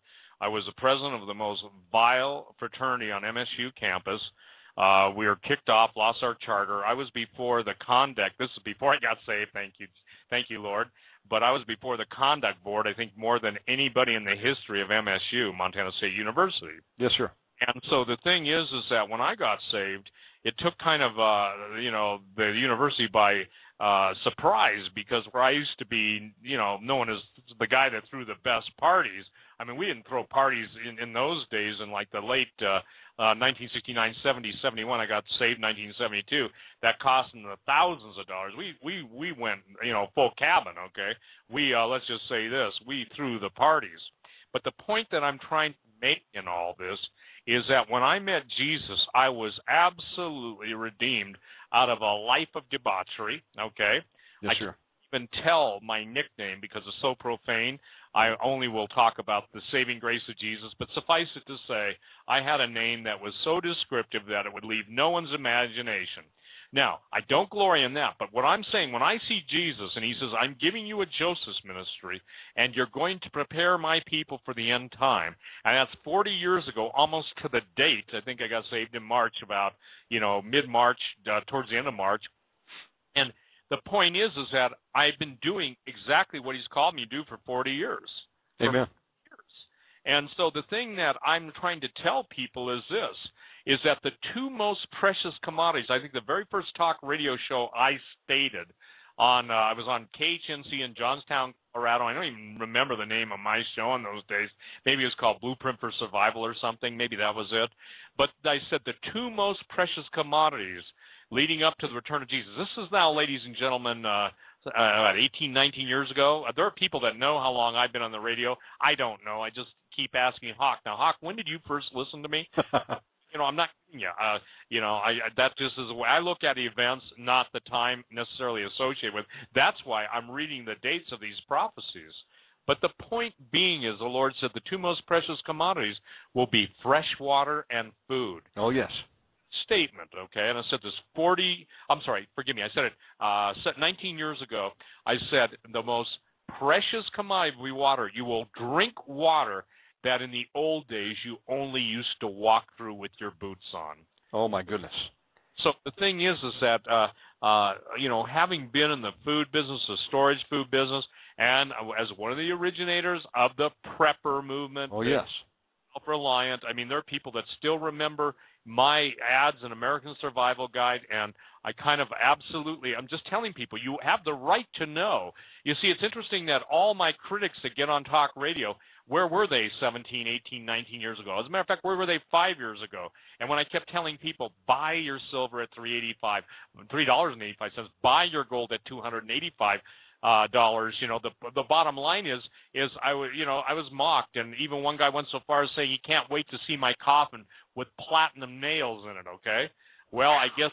I was the president of the most vile fraternity on MSU campus. Uh, we were kicked off, lost our charter. I was before the conduct. This is before I got saved. Thank you, thank you, Lord. But I was before the conduct board. I think more than anybody in the history of MSU, Montana State University. Yes, sir. And so the thing is, is that when I got saved, it took kind of, uh, you know, the university by uh, surprised because where I used to be, you know, known as the guy that threw the best parties. I mean, we didn't throw parties in, in those days in like the late uh, uh, 1969, 70, 71. I got saved 1972. That cost them the thousands of dollars. We we we went, you know, full cabin. Okay, we uh, let's just say this: we threw the parties. But the point that I'm trying to make in all this is that when I met Jesus, I was absolutely redeemed out of a life of debauchery. Okay, yes, I sir. can even tell my nickname because it's so profane. I only will talk about the saving grace of Jesus, but suffice it to say, I had a name that was so descriptive that it would leave no one's imagination. Now, I don't glory in that, but what I'm saying, when I see Jesus and he says, I'm giving you a Joseph's ministry, and you're going to prepare my people for the end time, and that's 40 years ago, almost to the date. I think I got saved in March, about, you know, mid-March, uh, towards the end of March. And the point is, is that I've been doing exactly what he's called me to do for 40 years. Amen. Years. And so the thing that I'm trying to tell people is this, is that the two most precious commodities, I think the very first talk radio show I stated on, uh, I was on KHNC in Johnstown, Colorado. I don't even remember the name of my show in those days. Maybe it was called Blueprint for Survival or something. Maybe that was it. But I said the two most precious commodities leading up to the return of Jesus. This is now, ladies and gentlemen, uh, uh, about 18, 19 years ago. There are people that know how long I've been on the radio. I don't know. I just keep asking Hawk. Now, Hawk, when did you first listen to me? you know, I'm not kidding you. Uh, you know, I, that just is the way I look at events, not the time necessarily associated with. That's why I'm reading the dates of these prophecies. But the point being is the Lord said the two most precious commodities will be fresh water and food. Oh, yes. Statement, okay? And I said this 40, I'm sorry, forgive me, I said it uh, 19 years ago. I said the most precious commodity water. You will drink water that in the old days you only used to walk through with your boots on. Oh my goodness. So the thing is, is that uh, uh, you know, having been in the food business, the storage food business, and as one of the originators of the prepper movement, oh yes, self-reliant. I mean, there are people that still remember my ads in American Survival Guide, and I kind of absolutely, I'm just telling people, you have the right to know. You see, it's interesting that all my critics that get on talk radio where were they 17, 18, 19 years ago? As a matter of fact, where were they five years ago? And when I kept telling people, buy your silver at 385, $3.85, buy your gold at 285 uh, dollars. You know, the the bottom line is is I was you know I was mocked, and even one guy went so far as saying he can't wait to see my coffin with platinum nails in it. Okay, well I guess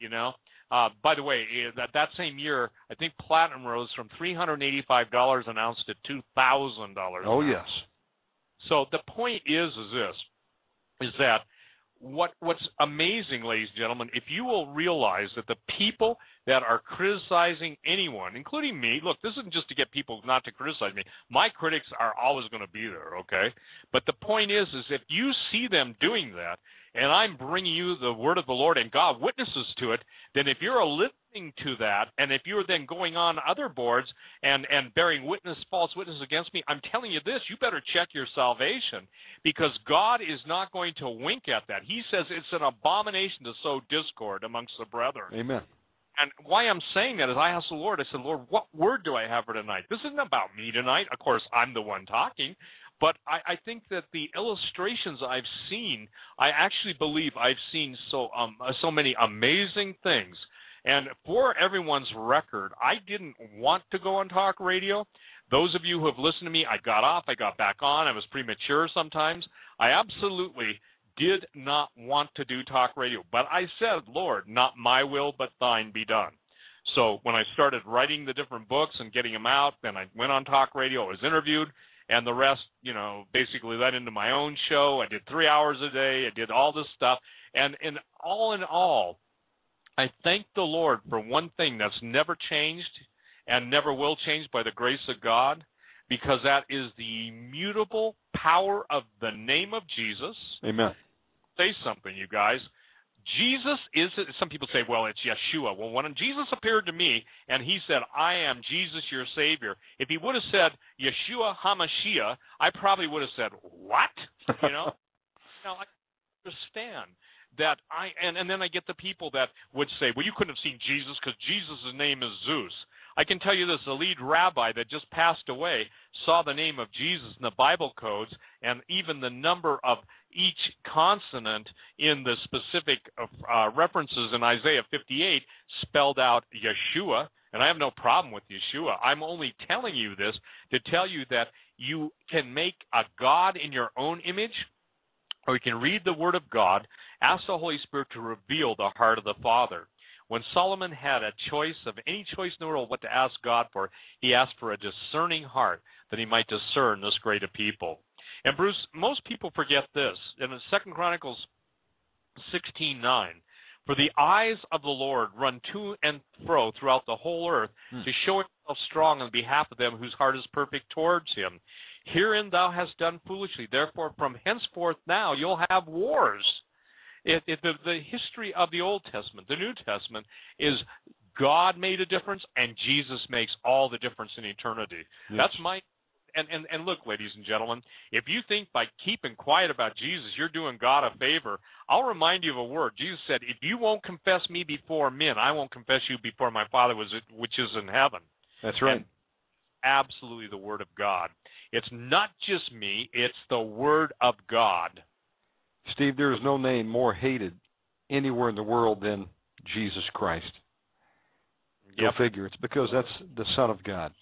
you know uh, by the way, eh, that, that same year, I think platinum rose from $385 an ounce to $2,000. Oh, yes. So the point is, is this, is that what what's amazing, ladies and gentlemen, if you will realize that the people that are criticizing anyone, including me, look, this isn't just to get people not to criticize me. My critics are always going to be there, okay? But the point is, is if you see them doing that, and I'm bringing you the word of the Lord and God witnesses to it, then if you're listening to that, and if you're then going on other boards and, and bearing witness, false witness against me, I'm telling you this, you better check your salvation because God is not going to wink at that. He says it's an abomination to sow discord amongst the brethren. Amen. And why I'm saying that is I asked the Lord, I said, Lord, what word do I have for tonight? This isn't about me tonight. Of course, I'm the one talking, but I, I, think that the illustrations I've seen, I actually believe I've seen so um, uh, so many amazing things. And for everyone's record, I didn't want to go on talk radio. Those of you who have listened to me, I got off, I got back on. I was premature sometimes. I absolutely did not want to do talk radio. But I said, Lord, not my will, but thine be done. So when I started writing the different books and getting them out, then I went on talk radio, I was interviewed, and the rest, you know, basically led into my own show. I did three hours a day. I did all this stuff. And in all in all, I thank the Lord for one thing that's never changed and never will change by the grace of God, because that is the immutable power of the name of Jesus. Amen. Say something, you guys. Jesus is, some people say, well, it's Yeshua. Well, when Jesus appeared to me and he said, I am Jesus, your Savior, if he would have said Yeshua HaMashiach, I probably would have said, what? You know? now, I understand that I, and, and then I get the people that would say, well, you couldn't have seen Jesus because Jesus' name is Zeus. I can tell you this, the lead rabbi that just passed away saw the name of Jesus in the Bible codes and even the number of each consonant in the specific uh, references in Isaiah 58 spelled out Yeshua, and I have no problem with Yeshua. I'm only telling you this to tell you that you can make a God in your own image, or you can read the Word of God, ask the Holy Spirit to reveal the heart of the Father. When Solomon had a choice of any choice in the world what to ask God for, he asked for a discerning heart that he might discern this great a people. And Bruce, most people forget this. In the Second Chronicles 16:9, for the eyes of the Lord run to and fro throughout the whole earth hmm. to show himself strong on behalf of them whose heart is perfect towards him. Herein thou hast done foolishly. Therefore, from henceforth now you'll have wars. It, it, the, the history of the Old Testament, the New Testament, is God made a difference and Jesus makes all the difference in eternity. Yes. That's my and, and, and look, ladies and gentlemen, if you think by keeping quiet about Jesus you're doing God a favor, I'll remind you of a word. Jesus said, if you won't confess me before men, I won't confess you before my Father which is in heaven. That's right. And absolutely the word of God. It's not just me, it's the word of God. Steve, there is no name more hated anywhere in the world than Jesus Christ. Yep. Go figure. It's because that's the Son of God.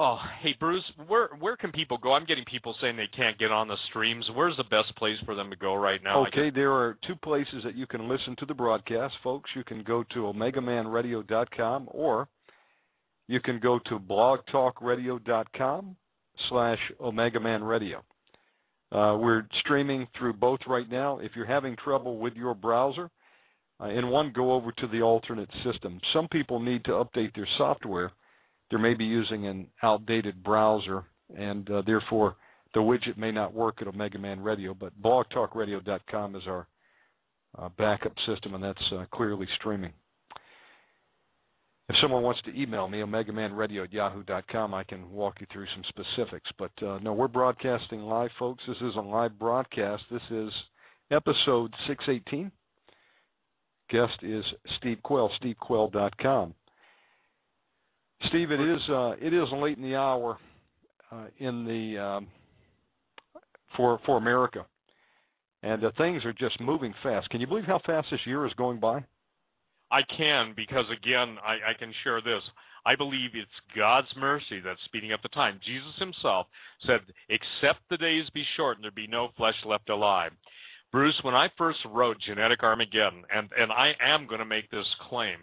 Oh, hey Bruce, where where can people go? I'm getting people saying they can't get on the streams. Where's the best place for them to go right now? Okay, there are two places that you can listen to the broadcast, folks. You can go to omegamanradio.com or you can go to blogtalkradio.com slash omegamanradio. Uh, we're streaming through both right now. If you're having trouble with your browser, uh, in one, go over to the alternate system. Some people need to update their software they may be using an outdated browser, and uh, therefore the widget may not work at Omega Man Radio, but blogtalkradio.com is our uh, backup system, and that's uh, clearly streaming. If someone wants to email me, omegamanradio at yahoo.com, I can walk you through some specifics. But uh, no, we're broadcasting live, folks. This is a live broadcast. This is episode 618. Guest is Steve Quayle, stevequayle.com. Steve, it is uh, it is late in the hour uh, in the um, for for America, and uh, things are just moving fast. Can you believe how fast this year is going by? I can because again, I, I can share this. I believe it's God's mercy that's speeding up the time. Jesus himself said, except the days be short and there be no flesh left alive. Bruce, when I first wrote Genetic Armageddon, and, and I am going to make this claim,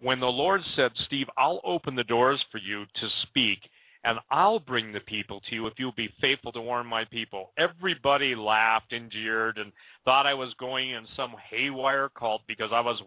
when the Lord said, Steve, I'll open the doors for you to speak, and I'll bring the people to you if you'll be faithful to warn my people. Everybody laughed and jeered and thought I was going in some haywire cult because I was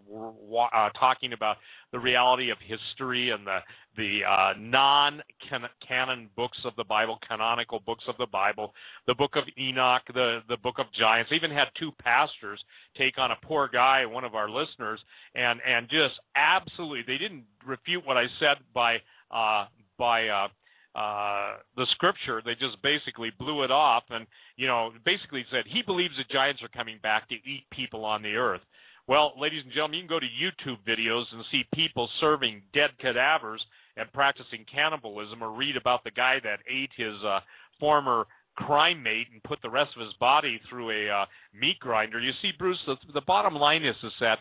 uh, talking about the reality of history and the the uh, non-canon books of the Bible, canonical books of the Bible, the book of Enoch, the the book of Giants. I even had two pastors take on a poor guy, one of our listeners, and and just absolutely they didn't refute what I said by uh, by uh, uh, the scripture. They just basically blew it off and, you know, basically said he believes the giants are coming back to eat people on the earth. Well, ladies and gentlemen, you can go to YouTube videos and see people serving dead cadavers and practicing cannibalism or read about the guy that ate his uh, former crime mate and put the rest of his body through a uh, meat grinder. You see, Bruce, the, the bottom line is, is that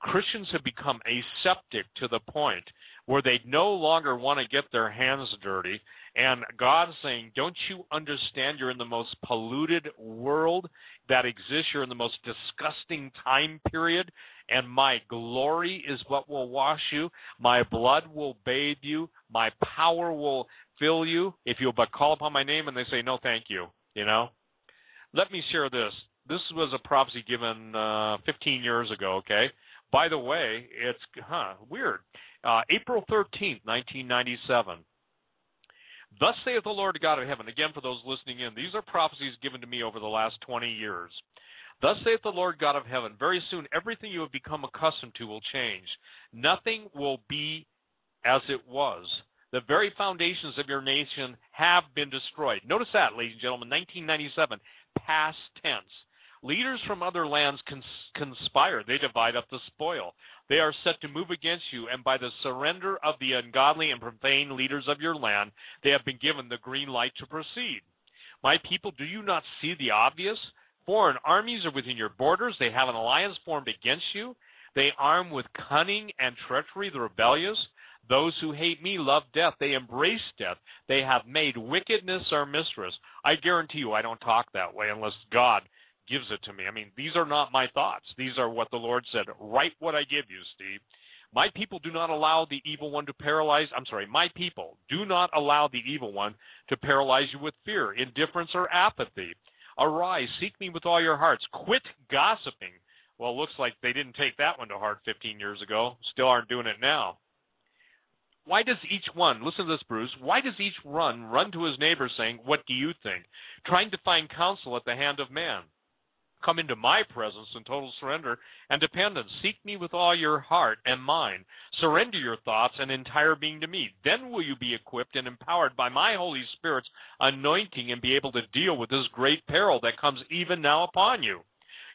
Christians have become aseptic to the point where they no longer want to get their hands dirty. And God's saying, don't you understand you're in the most polluted world that exists? You're in the most disgusting time period. And my glory is what will wash you. My blood will bathe you. My power will fill you if you'll but call upon my name. And they say, no, thank you. You know? Let me share this. This was a prophecy given uh, 15 years ago, okay? By the way, it's huh, weird. Uh, April 13th, 1997. Thus saith the Lord God of heaven. Again, for those listening in, these are prophecies given to me over the last 20 years. Thus saith the Lord God of heaven, very soon everything you have become accustomed to will change. Nothing will be as it was. The very foundations of your nation have been destroyed. Notice that, ladies and gentlemen, 1997, past tense. Leaders from other lands cons conspire. They divide up the spoil. They are set to move against you, and by the surrender of the ungodly and profane leaders of your land, they have been given the green light to proceed. My people, do you not see the obvious? Foreign armies are within your borders. They have an alliance formed against you. They arm with cunning and treachery the rebellious. Those who hate me love death. They embrace death. They have made wickedness our mistress. I guarantee you I don't talk that way unless God gives it to me. I mean, these are not my thoughts. These are what the Lord said. Write what I give you, Steve. My people do not allow the evil one to paralyze. I'm sorry, my people do not allow the evil one to paralyze you with fear, indifference, or apathy. Arise, seek me with all your hearts. Quit gossiping. Well, it looks like they didn't take that one to heart 15 years ago. Still aren't doing it now. Why does each one, listen to this, Bruce, why does each one run to his neighbor saying, what do you think? Trying to find counsel at the hand of man. Come into my presence in total surrender and dependence. Seek me with all your heart and mind. Surrender your thoughts and entire being to me. Then will you be equipped and empowered by my Holy Spirit's anointing and be able to deal with this great peril that comes even now upon you.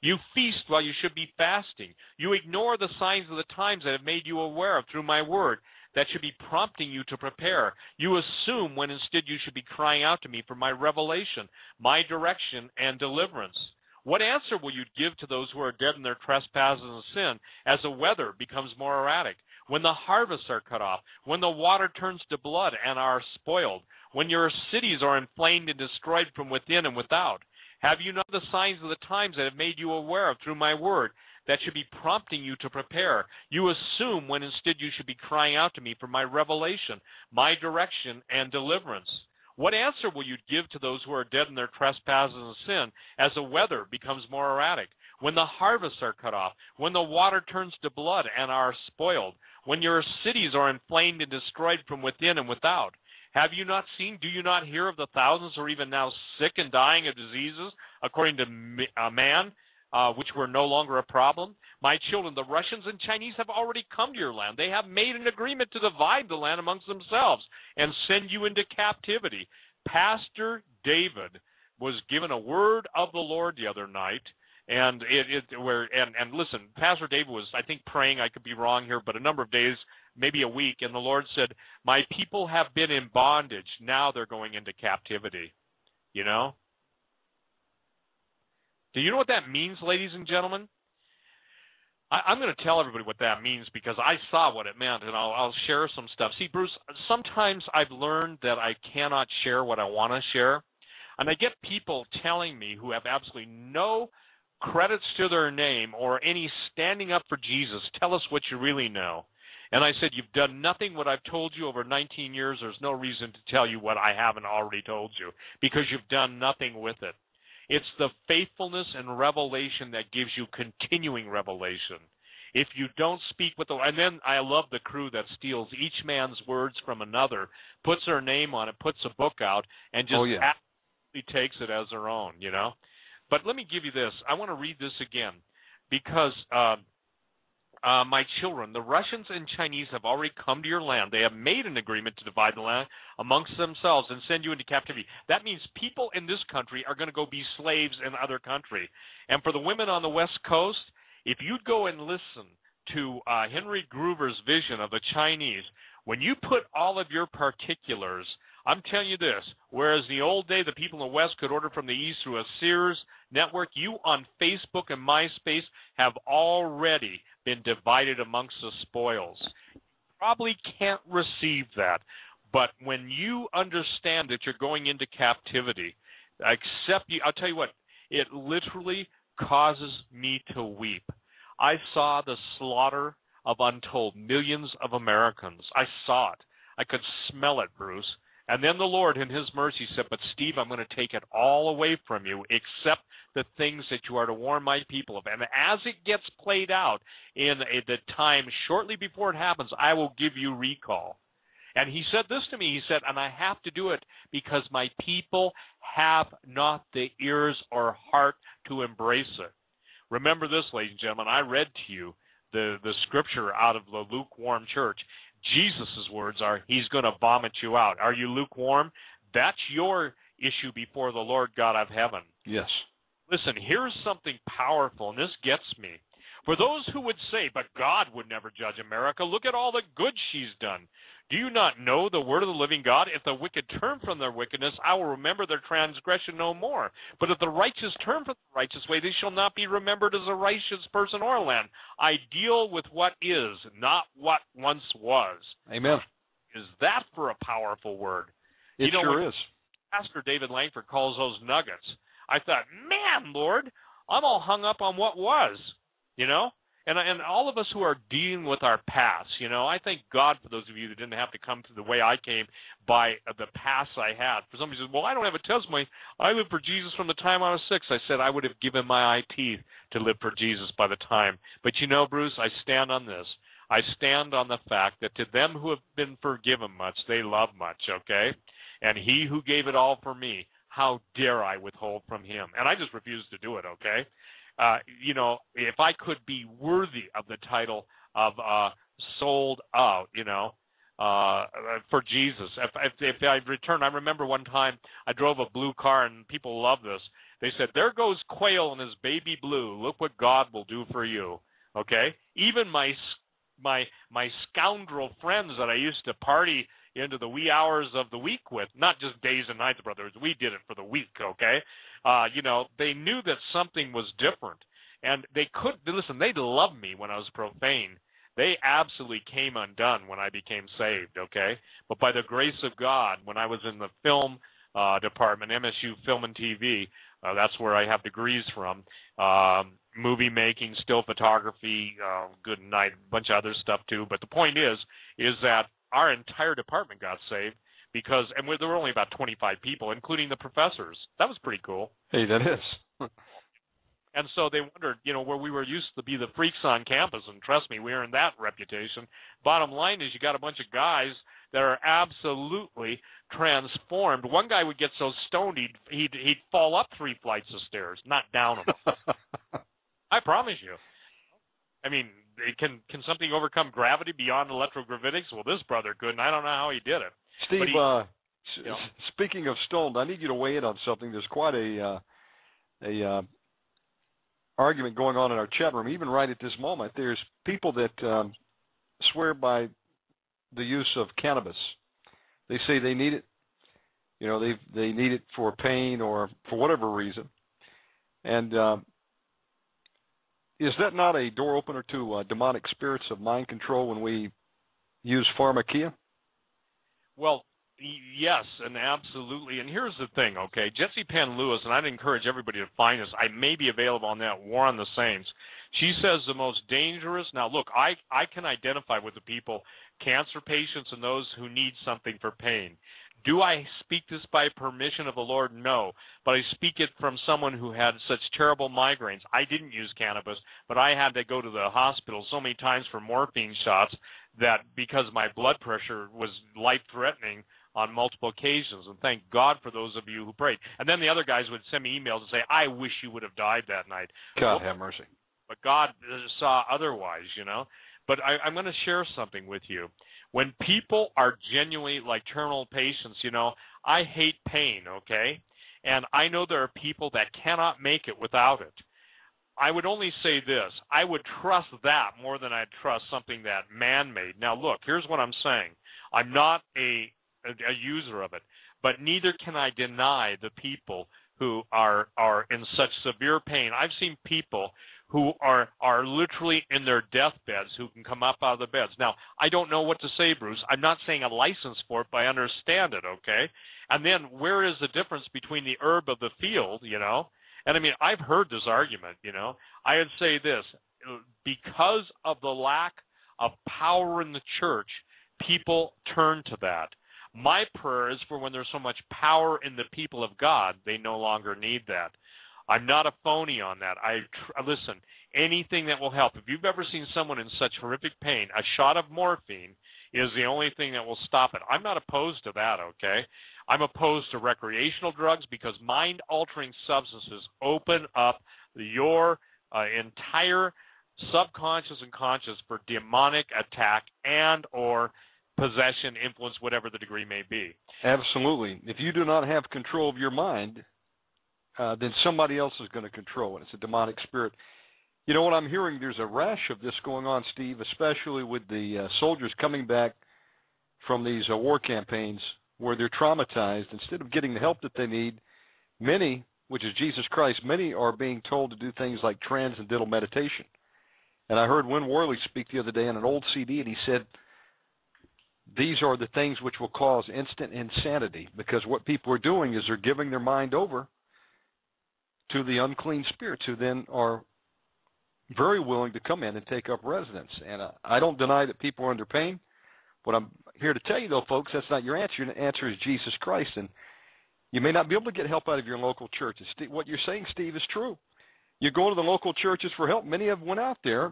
You feast while you should be fasting. You ignore the signs of the times that have made you aware of through my word that should be prompting you to prepare. You assume when instead you should be crying out to me for my revelation, my direction, and deliverance. What answer will you give to those who are dead in their trespasses and sin as the weather becomes more erratic? When the harvests are cut off, when the water turns to blood and are spoiled, when your cities are inflamed and destroyed from within and without? Have you not the signs of the times that have made you aware of through my word that should be prompting you to prepare? You assume when instead you should be crying out to me for my revelation, my direction, and deliverance. What answer will you give to those who are dead in their trespasses and sin as the weather becomes more erratic? When the harvests are cut off, when the water turns to blood and are spoiled, when your cities are inflamed and destroyed from within and without? Have you not seen, do you not hear of the thousands who are even now sick and dying of diseases, according to uh, man, uh, which were no longer a problem. My children, the Russians and Chinese have already come to your land. They have made an agreement to divide the land amongst themselves and send you into captivity. Pastor David was given a word of the Lord the other night, and it, it where and and listen, Pastor David was I think praying. I could be wrong here, but a number of days, maybe a week, and the Lord said, "My people have been in bondage. Now they're going into captivity." You know, do you know what that means, ladies and gentlemen? I, am going to tell everybody what that means because I saw what it meant, and I'll, I'll share some stuff. See, Bruce, sometimes I've learned that I cannot share what I want to share, and I get people telling me who have absolutely no credits to their name or any standing up for Jesus, tell us what you really know. And I said, you've done nothing what I've told you over 19 years. There's no reason to tell you what I haven't already told you because you've done nothing with it. It's the faithfulness and revelation that gives you continuing revelation. If you don't speak with the, and then I love the crew that steals each man's words from another, puts their name on it, puts a book out, and just oh, yeah. absolutely takes it as their own, you know? But let me give you this. I want to read this again because uh, uh, my children, the Russians and Chinese have already come to your land. They have made an agreement to divide the land amongst themselves and send you into captivity. That means people in this country are going to go be slaves in other country. And for the women on the West Coast, if you'd go and listen to uh, Henry Gruver's vision of the Chinese, when you put all of your particulars I'm telling you this, whereas the old day the people in the West could order from the East through a Sears network, you on Facebook and MySpace have already been divided amongst the spoils. You probably can't receive that. But when you understand that you're going into captivity, accept you, I'll tell you what, it literally causes me to weep. I saw the slaughter of untold millions of Americans. I saw it. I could smell it, Bruce. And then the Lord in his mercy said, but Steve, I'm going to take it all away from you except the things that you are to warn my people of. And as it gets played out in the time shortly before it happens, I will give you recall. And he said this to me. He said, and I have to do it because my people have not the ears or heart to embrace it. Remember this, ladies and gentlemen. I read to you the, the scripture out of the lukewarm church. Jesus' words are, he's going to vomit you out. Are you lukewarm? That's your issue before the Lord God of heaven. Yes. Listen, here's something powerful, and this gets me. For those who would say, but God would never judge America, look at all the good she's done. Do you not know the word of the living God? If the wicked turn from their wickedness, I will remember their transgression no more. But if the righteous turn from the righteous way, they shall not be remembered as a righteous person or a land. I deal with what is, not what once was. Amen. Is that for a powerful word? It you know, sure is. Pastor David Langford calls those nuggets. I thought, man, Lord, I'm all hung up on what was, you know? And, and all of us who are dealing with our past, you know, I thank God for those of you that didn't have to come to the way I came by the past I had. For somebody says, well, I don't have a testimony. I lived for Jesus from the time I was six. I said I would have given my eye teeth to live for Jesus by the time. But you know, Bruce, I stand on this. I stand on the fact that to them who have been forgiven much, they love much, okay? And he who gave it all for me, how dare I withhold from him? And I just refuse to do it, okay? Uh, you know, if I could be worthy of the title of uh, sold out, you know, uh, for Jesus. If, if, if I return, I remember one time I drove a blue car and people love this. They said, there goes Quayle in his baby blue. Look what God will do for you. Okay? Even my my my scoundrel friends that I used to party into the wee hours of the week with, not just days and nights, brothers. We did it for the week, okay? Uh, you know, they knew that something was different. And they could, listen, they loved me when I was profane. They absolutely came undone when I became saved, okay? But by the grace of God, when I was in the film uh, department, MSU Film and TV, uh, that's where I have degrees from, um, movie making, still photography, uh, good night, a bunch of other stuff too. But the point is, is that our entire department got saved because, and there were only about 25 people, including the professors. That was pretty cool. Hey, that is. and so they wondered, you know, where we were used to be the freaks on campus, and trust me, we earned that reputation. Bottom line is you got a bunch of guys that are absolutely transformed. One guy would get so stoned he'd, he'd, he'd fall up three flights of stairs, not down them. I promise you. I mean, can can something overcome gravity beyond electrogravitics? Well, this brother could, and I don't know how he did it. Steve, uh, speaking of stoned, I need you to weigh in on something. There's quite a uh, a uh, argument going on in our chat room, even right at this moment. There's people that um, swear by the use of cannabis. They say they need it. You know, they they need it for pain or for whatever reason, and um, is that not a door opener to uh, demonic spirits of mind control when we use pharmakeia? Well, yes, and absolutely. And here's the thing, okay? Jessie Penn-Lewis, and I'd encourage everybody to find this. I may be available on that War on the Saints. She says the most dangerous. Now, look, I, I can identify with the people, cancer patients and those who need something for pain. Do I speak this by permission of the Lord? No. But I speak it from someone who had such terrible migraines. I didn't use cannabis, but I had to go to the hospital so many times for morphine shots that because my blood pressure was life-threatening on multiple occasions. And thank God for those of you who prayed. And then the other guys would send me emails and say, I wish you would have died that night. God well, have mercy. But God saw otherwise, you know. But I, I'm going to share something with you. When people are genuinely like terminal patients, you know, I hate pain, okay? And I know there are people that cannot make it without it. I would only say this. I would trust that more than I'd trust something that man-made. Now, look, here's what I'm saying. I'm not a, a, a user of it, but neither can I deny the people who are, are in such severe pain. I've seen people who are are literally in their deathbeds who can come up out of the beds. Now, I don't know what to say, Bruce. I'm not saying a license for it, but I understand it, okay? And then where is the difference between the herb of the field, you know? And I mean, I've heard this argument, you know. I would say this, because of the lack of power in the church, people turn to that. My prayer is for when there's so much power in the people of God, they no longer need that. I'm not a phony on that. I tr- listen. Anything that will help. If you've ever seen someone in such horrific pain, a shot of morphine is the only thing that will stop it. I'm not opposed to that. Okay, I'm opposed to recreational drugs because mind-altering substances open up your uh, entire subconscious and conscious for demonic attack and or possession, influence, whatever the degree may be. Absolutely. If you do not have control of your mind, uh, then somebody else is going to control it. It's a demonic spirit. You know what I'm hearing? There's a rash of this going on, Steve, especially with the uh, soldiers coming back from these uh, war campaigns where they're traumatized. Instead of getting the help that they need, many, which is Jesus Christ, many are being told to do things like transcendental meditation. And I heard Win Worley speak the other day on an old CD, and he said, these are the things which will cause instant insanity because what people are doing is they're giving their mind over to the unclean spirits who then are very willing to come in and take up residence. And I don't deny that people are under pain. What I'm here to tell you, though, folks, that's not your answer. Your answer is Jesus Christ. And you may not be able to get help out of your local church. What you're saying, Steve, is true. You go to the local churches for help. Many of them went out there,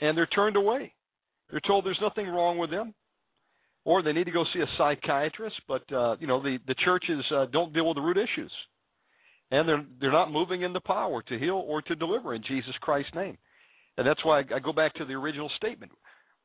and they're turned away. They're told there's nothing wrong with them, or they need to go see a psychiatrist. But uh, you know, the the churches uh, don't deal with the root issues, and they're they're not moving in the power to heal or to deliver in Jesus Christ's name. And that's why I go back to the original statement.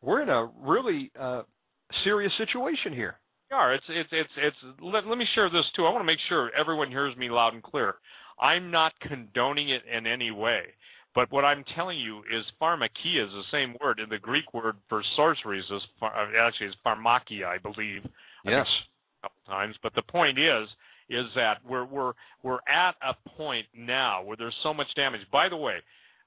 We're in a really uh, serious situation here. Yeah, it's it's it's it's. Let, let me share this too. I want to make sure everyone hears me loud and clear. I'm not condoning it in any way, but what I'm telling you is pharmakeia is the same word in the Greek word for sorceries is uh, actually is pharmakeia, I believe. Yes. A couple times, but the point is is that we're we're we're at a point now where there's so much damage. By the way,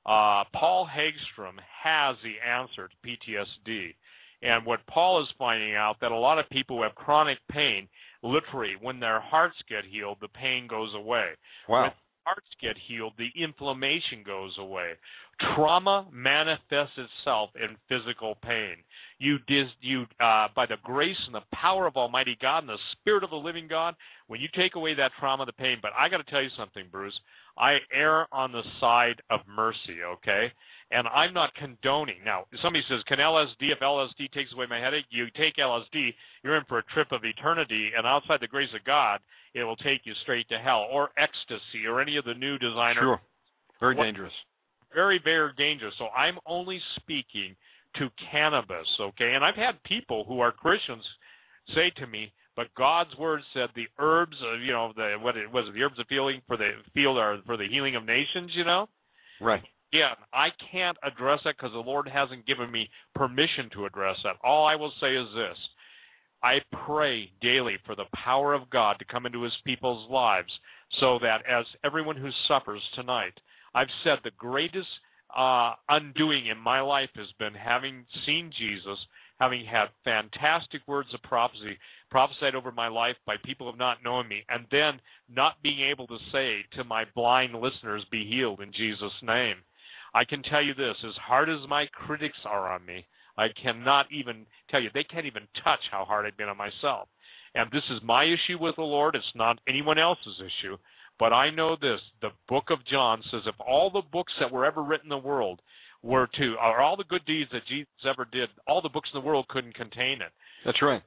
uh, Paul Hegstrom has the answer to PTSD. And what Paul is finding out that a lot of people who have chronic pain, literally, when their hearts get healed, the pain goes away. Wow. When hearts get healed, the inflammation goes away. Trauma manifests itself in physical pain. You, dis, you uh, by the grace and the power of Almighty God and the Spirit of the living God, when you take away that trauma, the pain. But I got to tell you something, Bruce. I err on the side of mercy, okay? And I'm not condoning. Now, somebody says, can LSD, if LSD takes away my headache, you take LSD, you're in for a trip of eternity, and outside the grace of God, it will take you straight to hell, or ecstasy, or any of the new designer. Sure. Very what, dangerous. Very, very dangerous. So I'm only speaking to cannabis, okay? And I've had people who are Christians say to me, but God's word said the herbs of, you know, the what it was the herbs of healing for the field are for the healing of nations, you know? Right. Yeah, I can't address that because the Lord hasn't given me permission to address that. All I will say is this. I pray daily for the power of God to come into his people's lives so that as everyone who suffers tonight, I've said the greatest uh, undoing in my life has been having seen Jesus, having had fantastic words of prophecy prophesied over my life by people who have not known me, and then not being able to say to my blind listeners, be healed in Jesus' name. I can tell you this, as hard as my critics are on me, I cannot even tell you, they can't even touch how hard I've been on myself. And this is my issue with the Lord. It's not anyone else's issue. But I know this. The book of John says if all the books that were ever written in the world were to, or all the good deeds that Jesus ever did, all the books in the world couldn't contain it. That's right.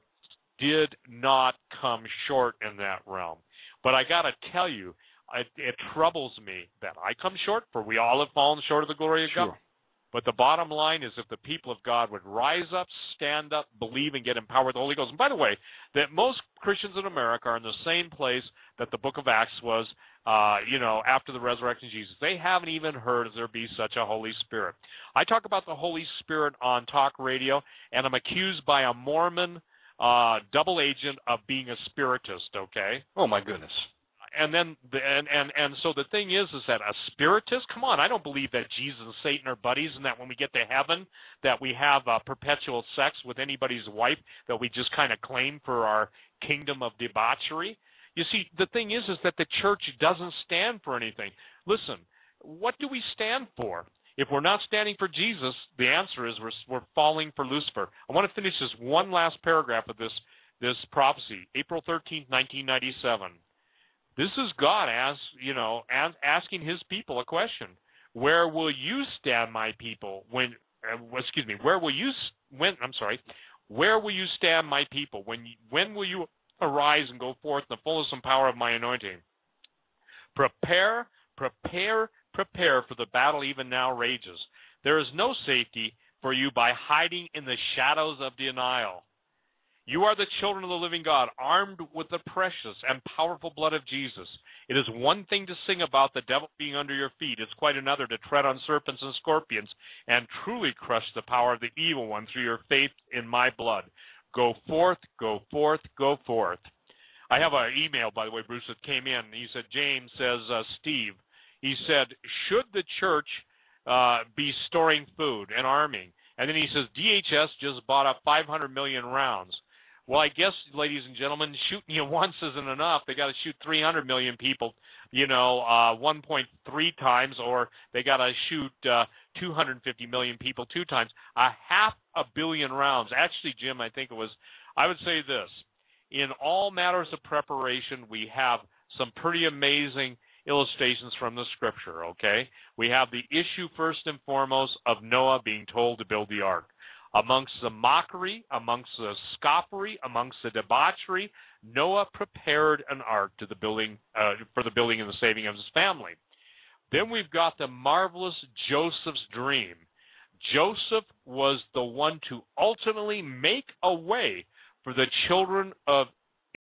Did not come short in that realm. But I got to tell you, it, it, troubles me that I come short, for we all have fallen short of the glory of sure. God. But the bottom line is if the people of God would rise up, stand up, believe, and get empowered with the Holy Ghost. And by the way, that most Christians in America are in the same place that the book of Acts was, uh, you know, after the resurrection of Jesus. They haven't even heard of there be such a Holy Spirit. I talk about the Holy Spirit on talk radio, and I'm accused by a Mormon uh, double agent of being a spiritist, okay? Oh, my goodness and then the, and and and so the thing is is that a spiritist come on i don't believe that jesus and satan are buddies and that when we get to heaven that we have uh, perpetual sex with anybody's wife that we just kind of claim for our kingdom of debauchery. You see the thing is is that the church doesn't stand for anything. Listen what do we stand for? If we're not standing for jesus the answer is we're, we're falling for lucifer. I want to finish this one last paragraph of this this prophecy. April 13th 1997 this is God you know, as, asking His people a question: Where will you stand, my people? When, uh, excuse me, where will you when? I'm sorry, where will you stand, my people? When when will you arise and go forth in the fullness and power of my anointing? Prepare, prepare, prepare, for the battle even now rages. There is no safety for you by hiding in the shadows of denial. You are the children of the living God, armed with the precious and powerful blood of Jesus. It is one thing to sing about the devil being under your feet. It's quite another to tread on serpents and scorpions and truly crush the power of the evil one through your faith in my blood. Go forth, go forth, go forth. I have an email, by the way, Bruce, that came in. He said, James says, uh, Steve, he said, should the church uh, be storing food and arming? And then he says, DHS just bought up 500 million rounds. Well, I guess, ladies and gentlemen, shooting you once isn't enough. They got to shoot 300 million people, you know, uh, 1.3 times, or they got to shoot uh, 250 million people two times. A half a billion rounds. Actually, Jim, I think it was. I would say this: in all matters of preparation, we have some pretty amazing illustrations from the scripture, okay? We have the issue first and foremost of Noah being told to build the ark. Amongst the mockery, amongst the scoffery, amongst the debauchery, Noah prepared an ark to the building, uh, for the building and the saving of his family. Then we've got the marvelous Joseph's dream. Joseph was the one to ultimately make a way for the children of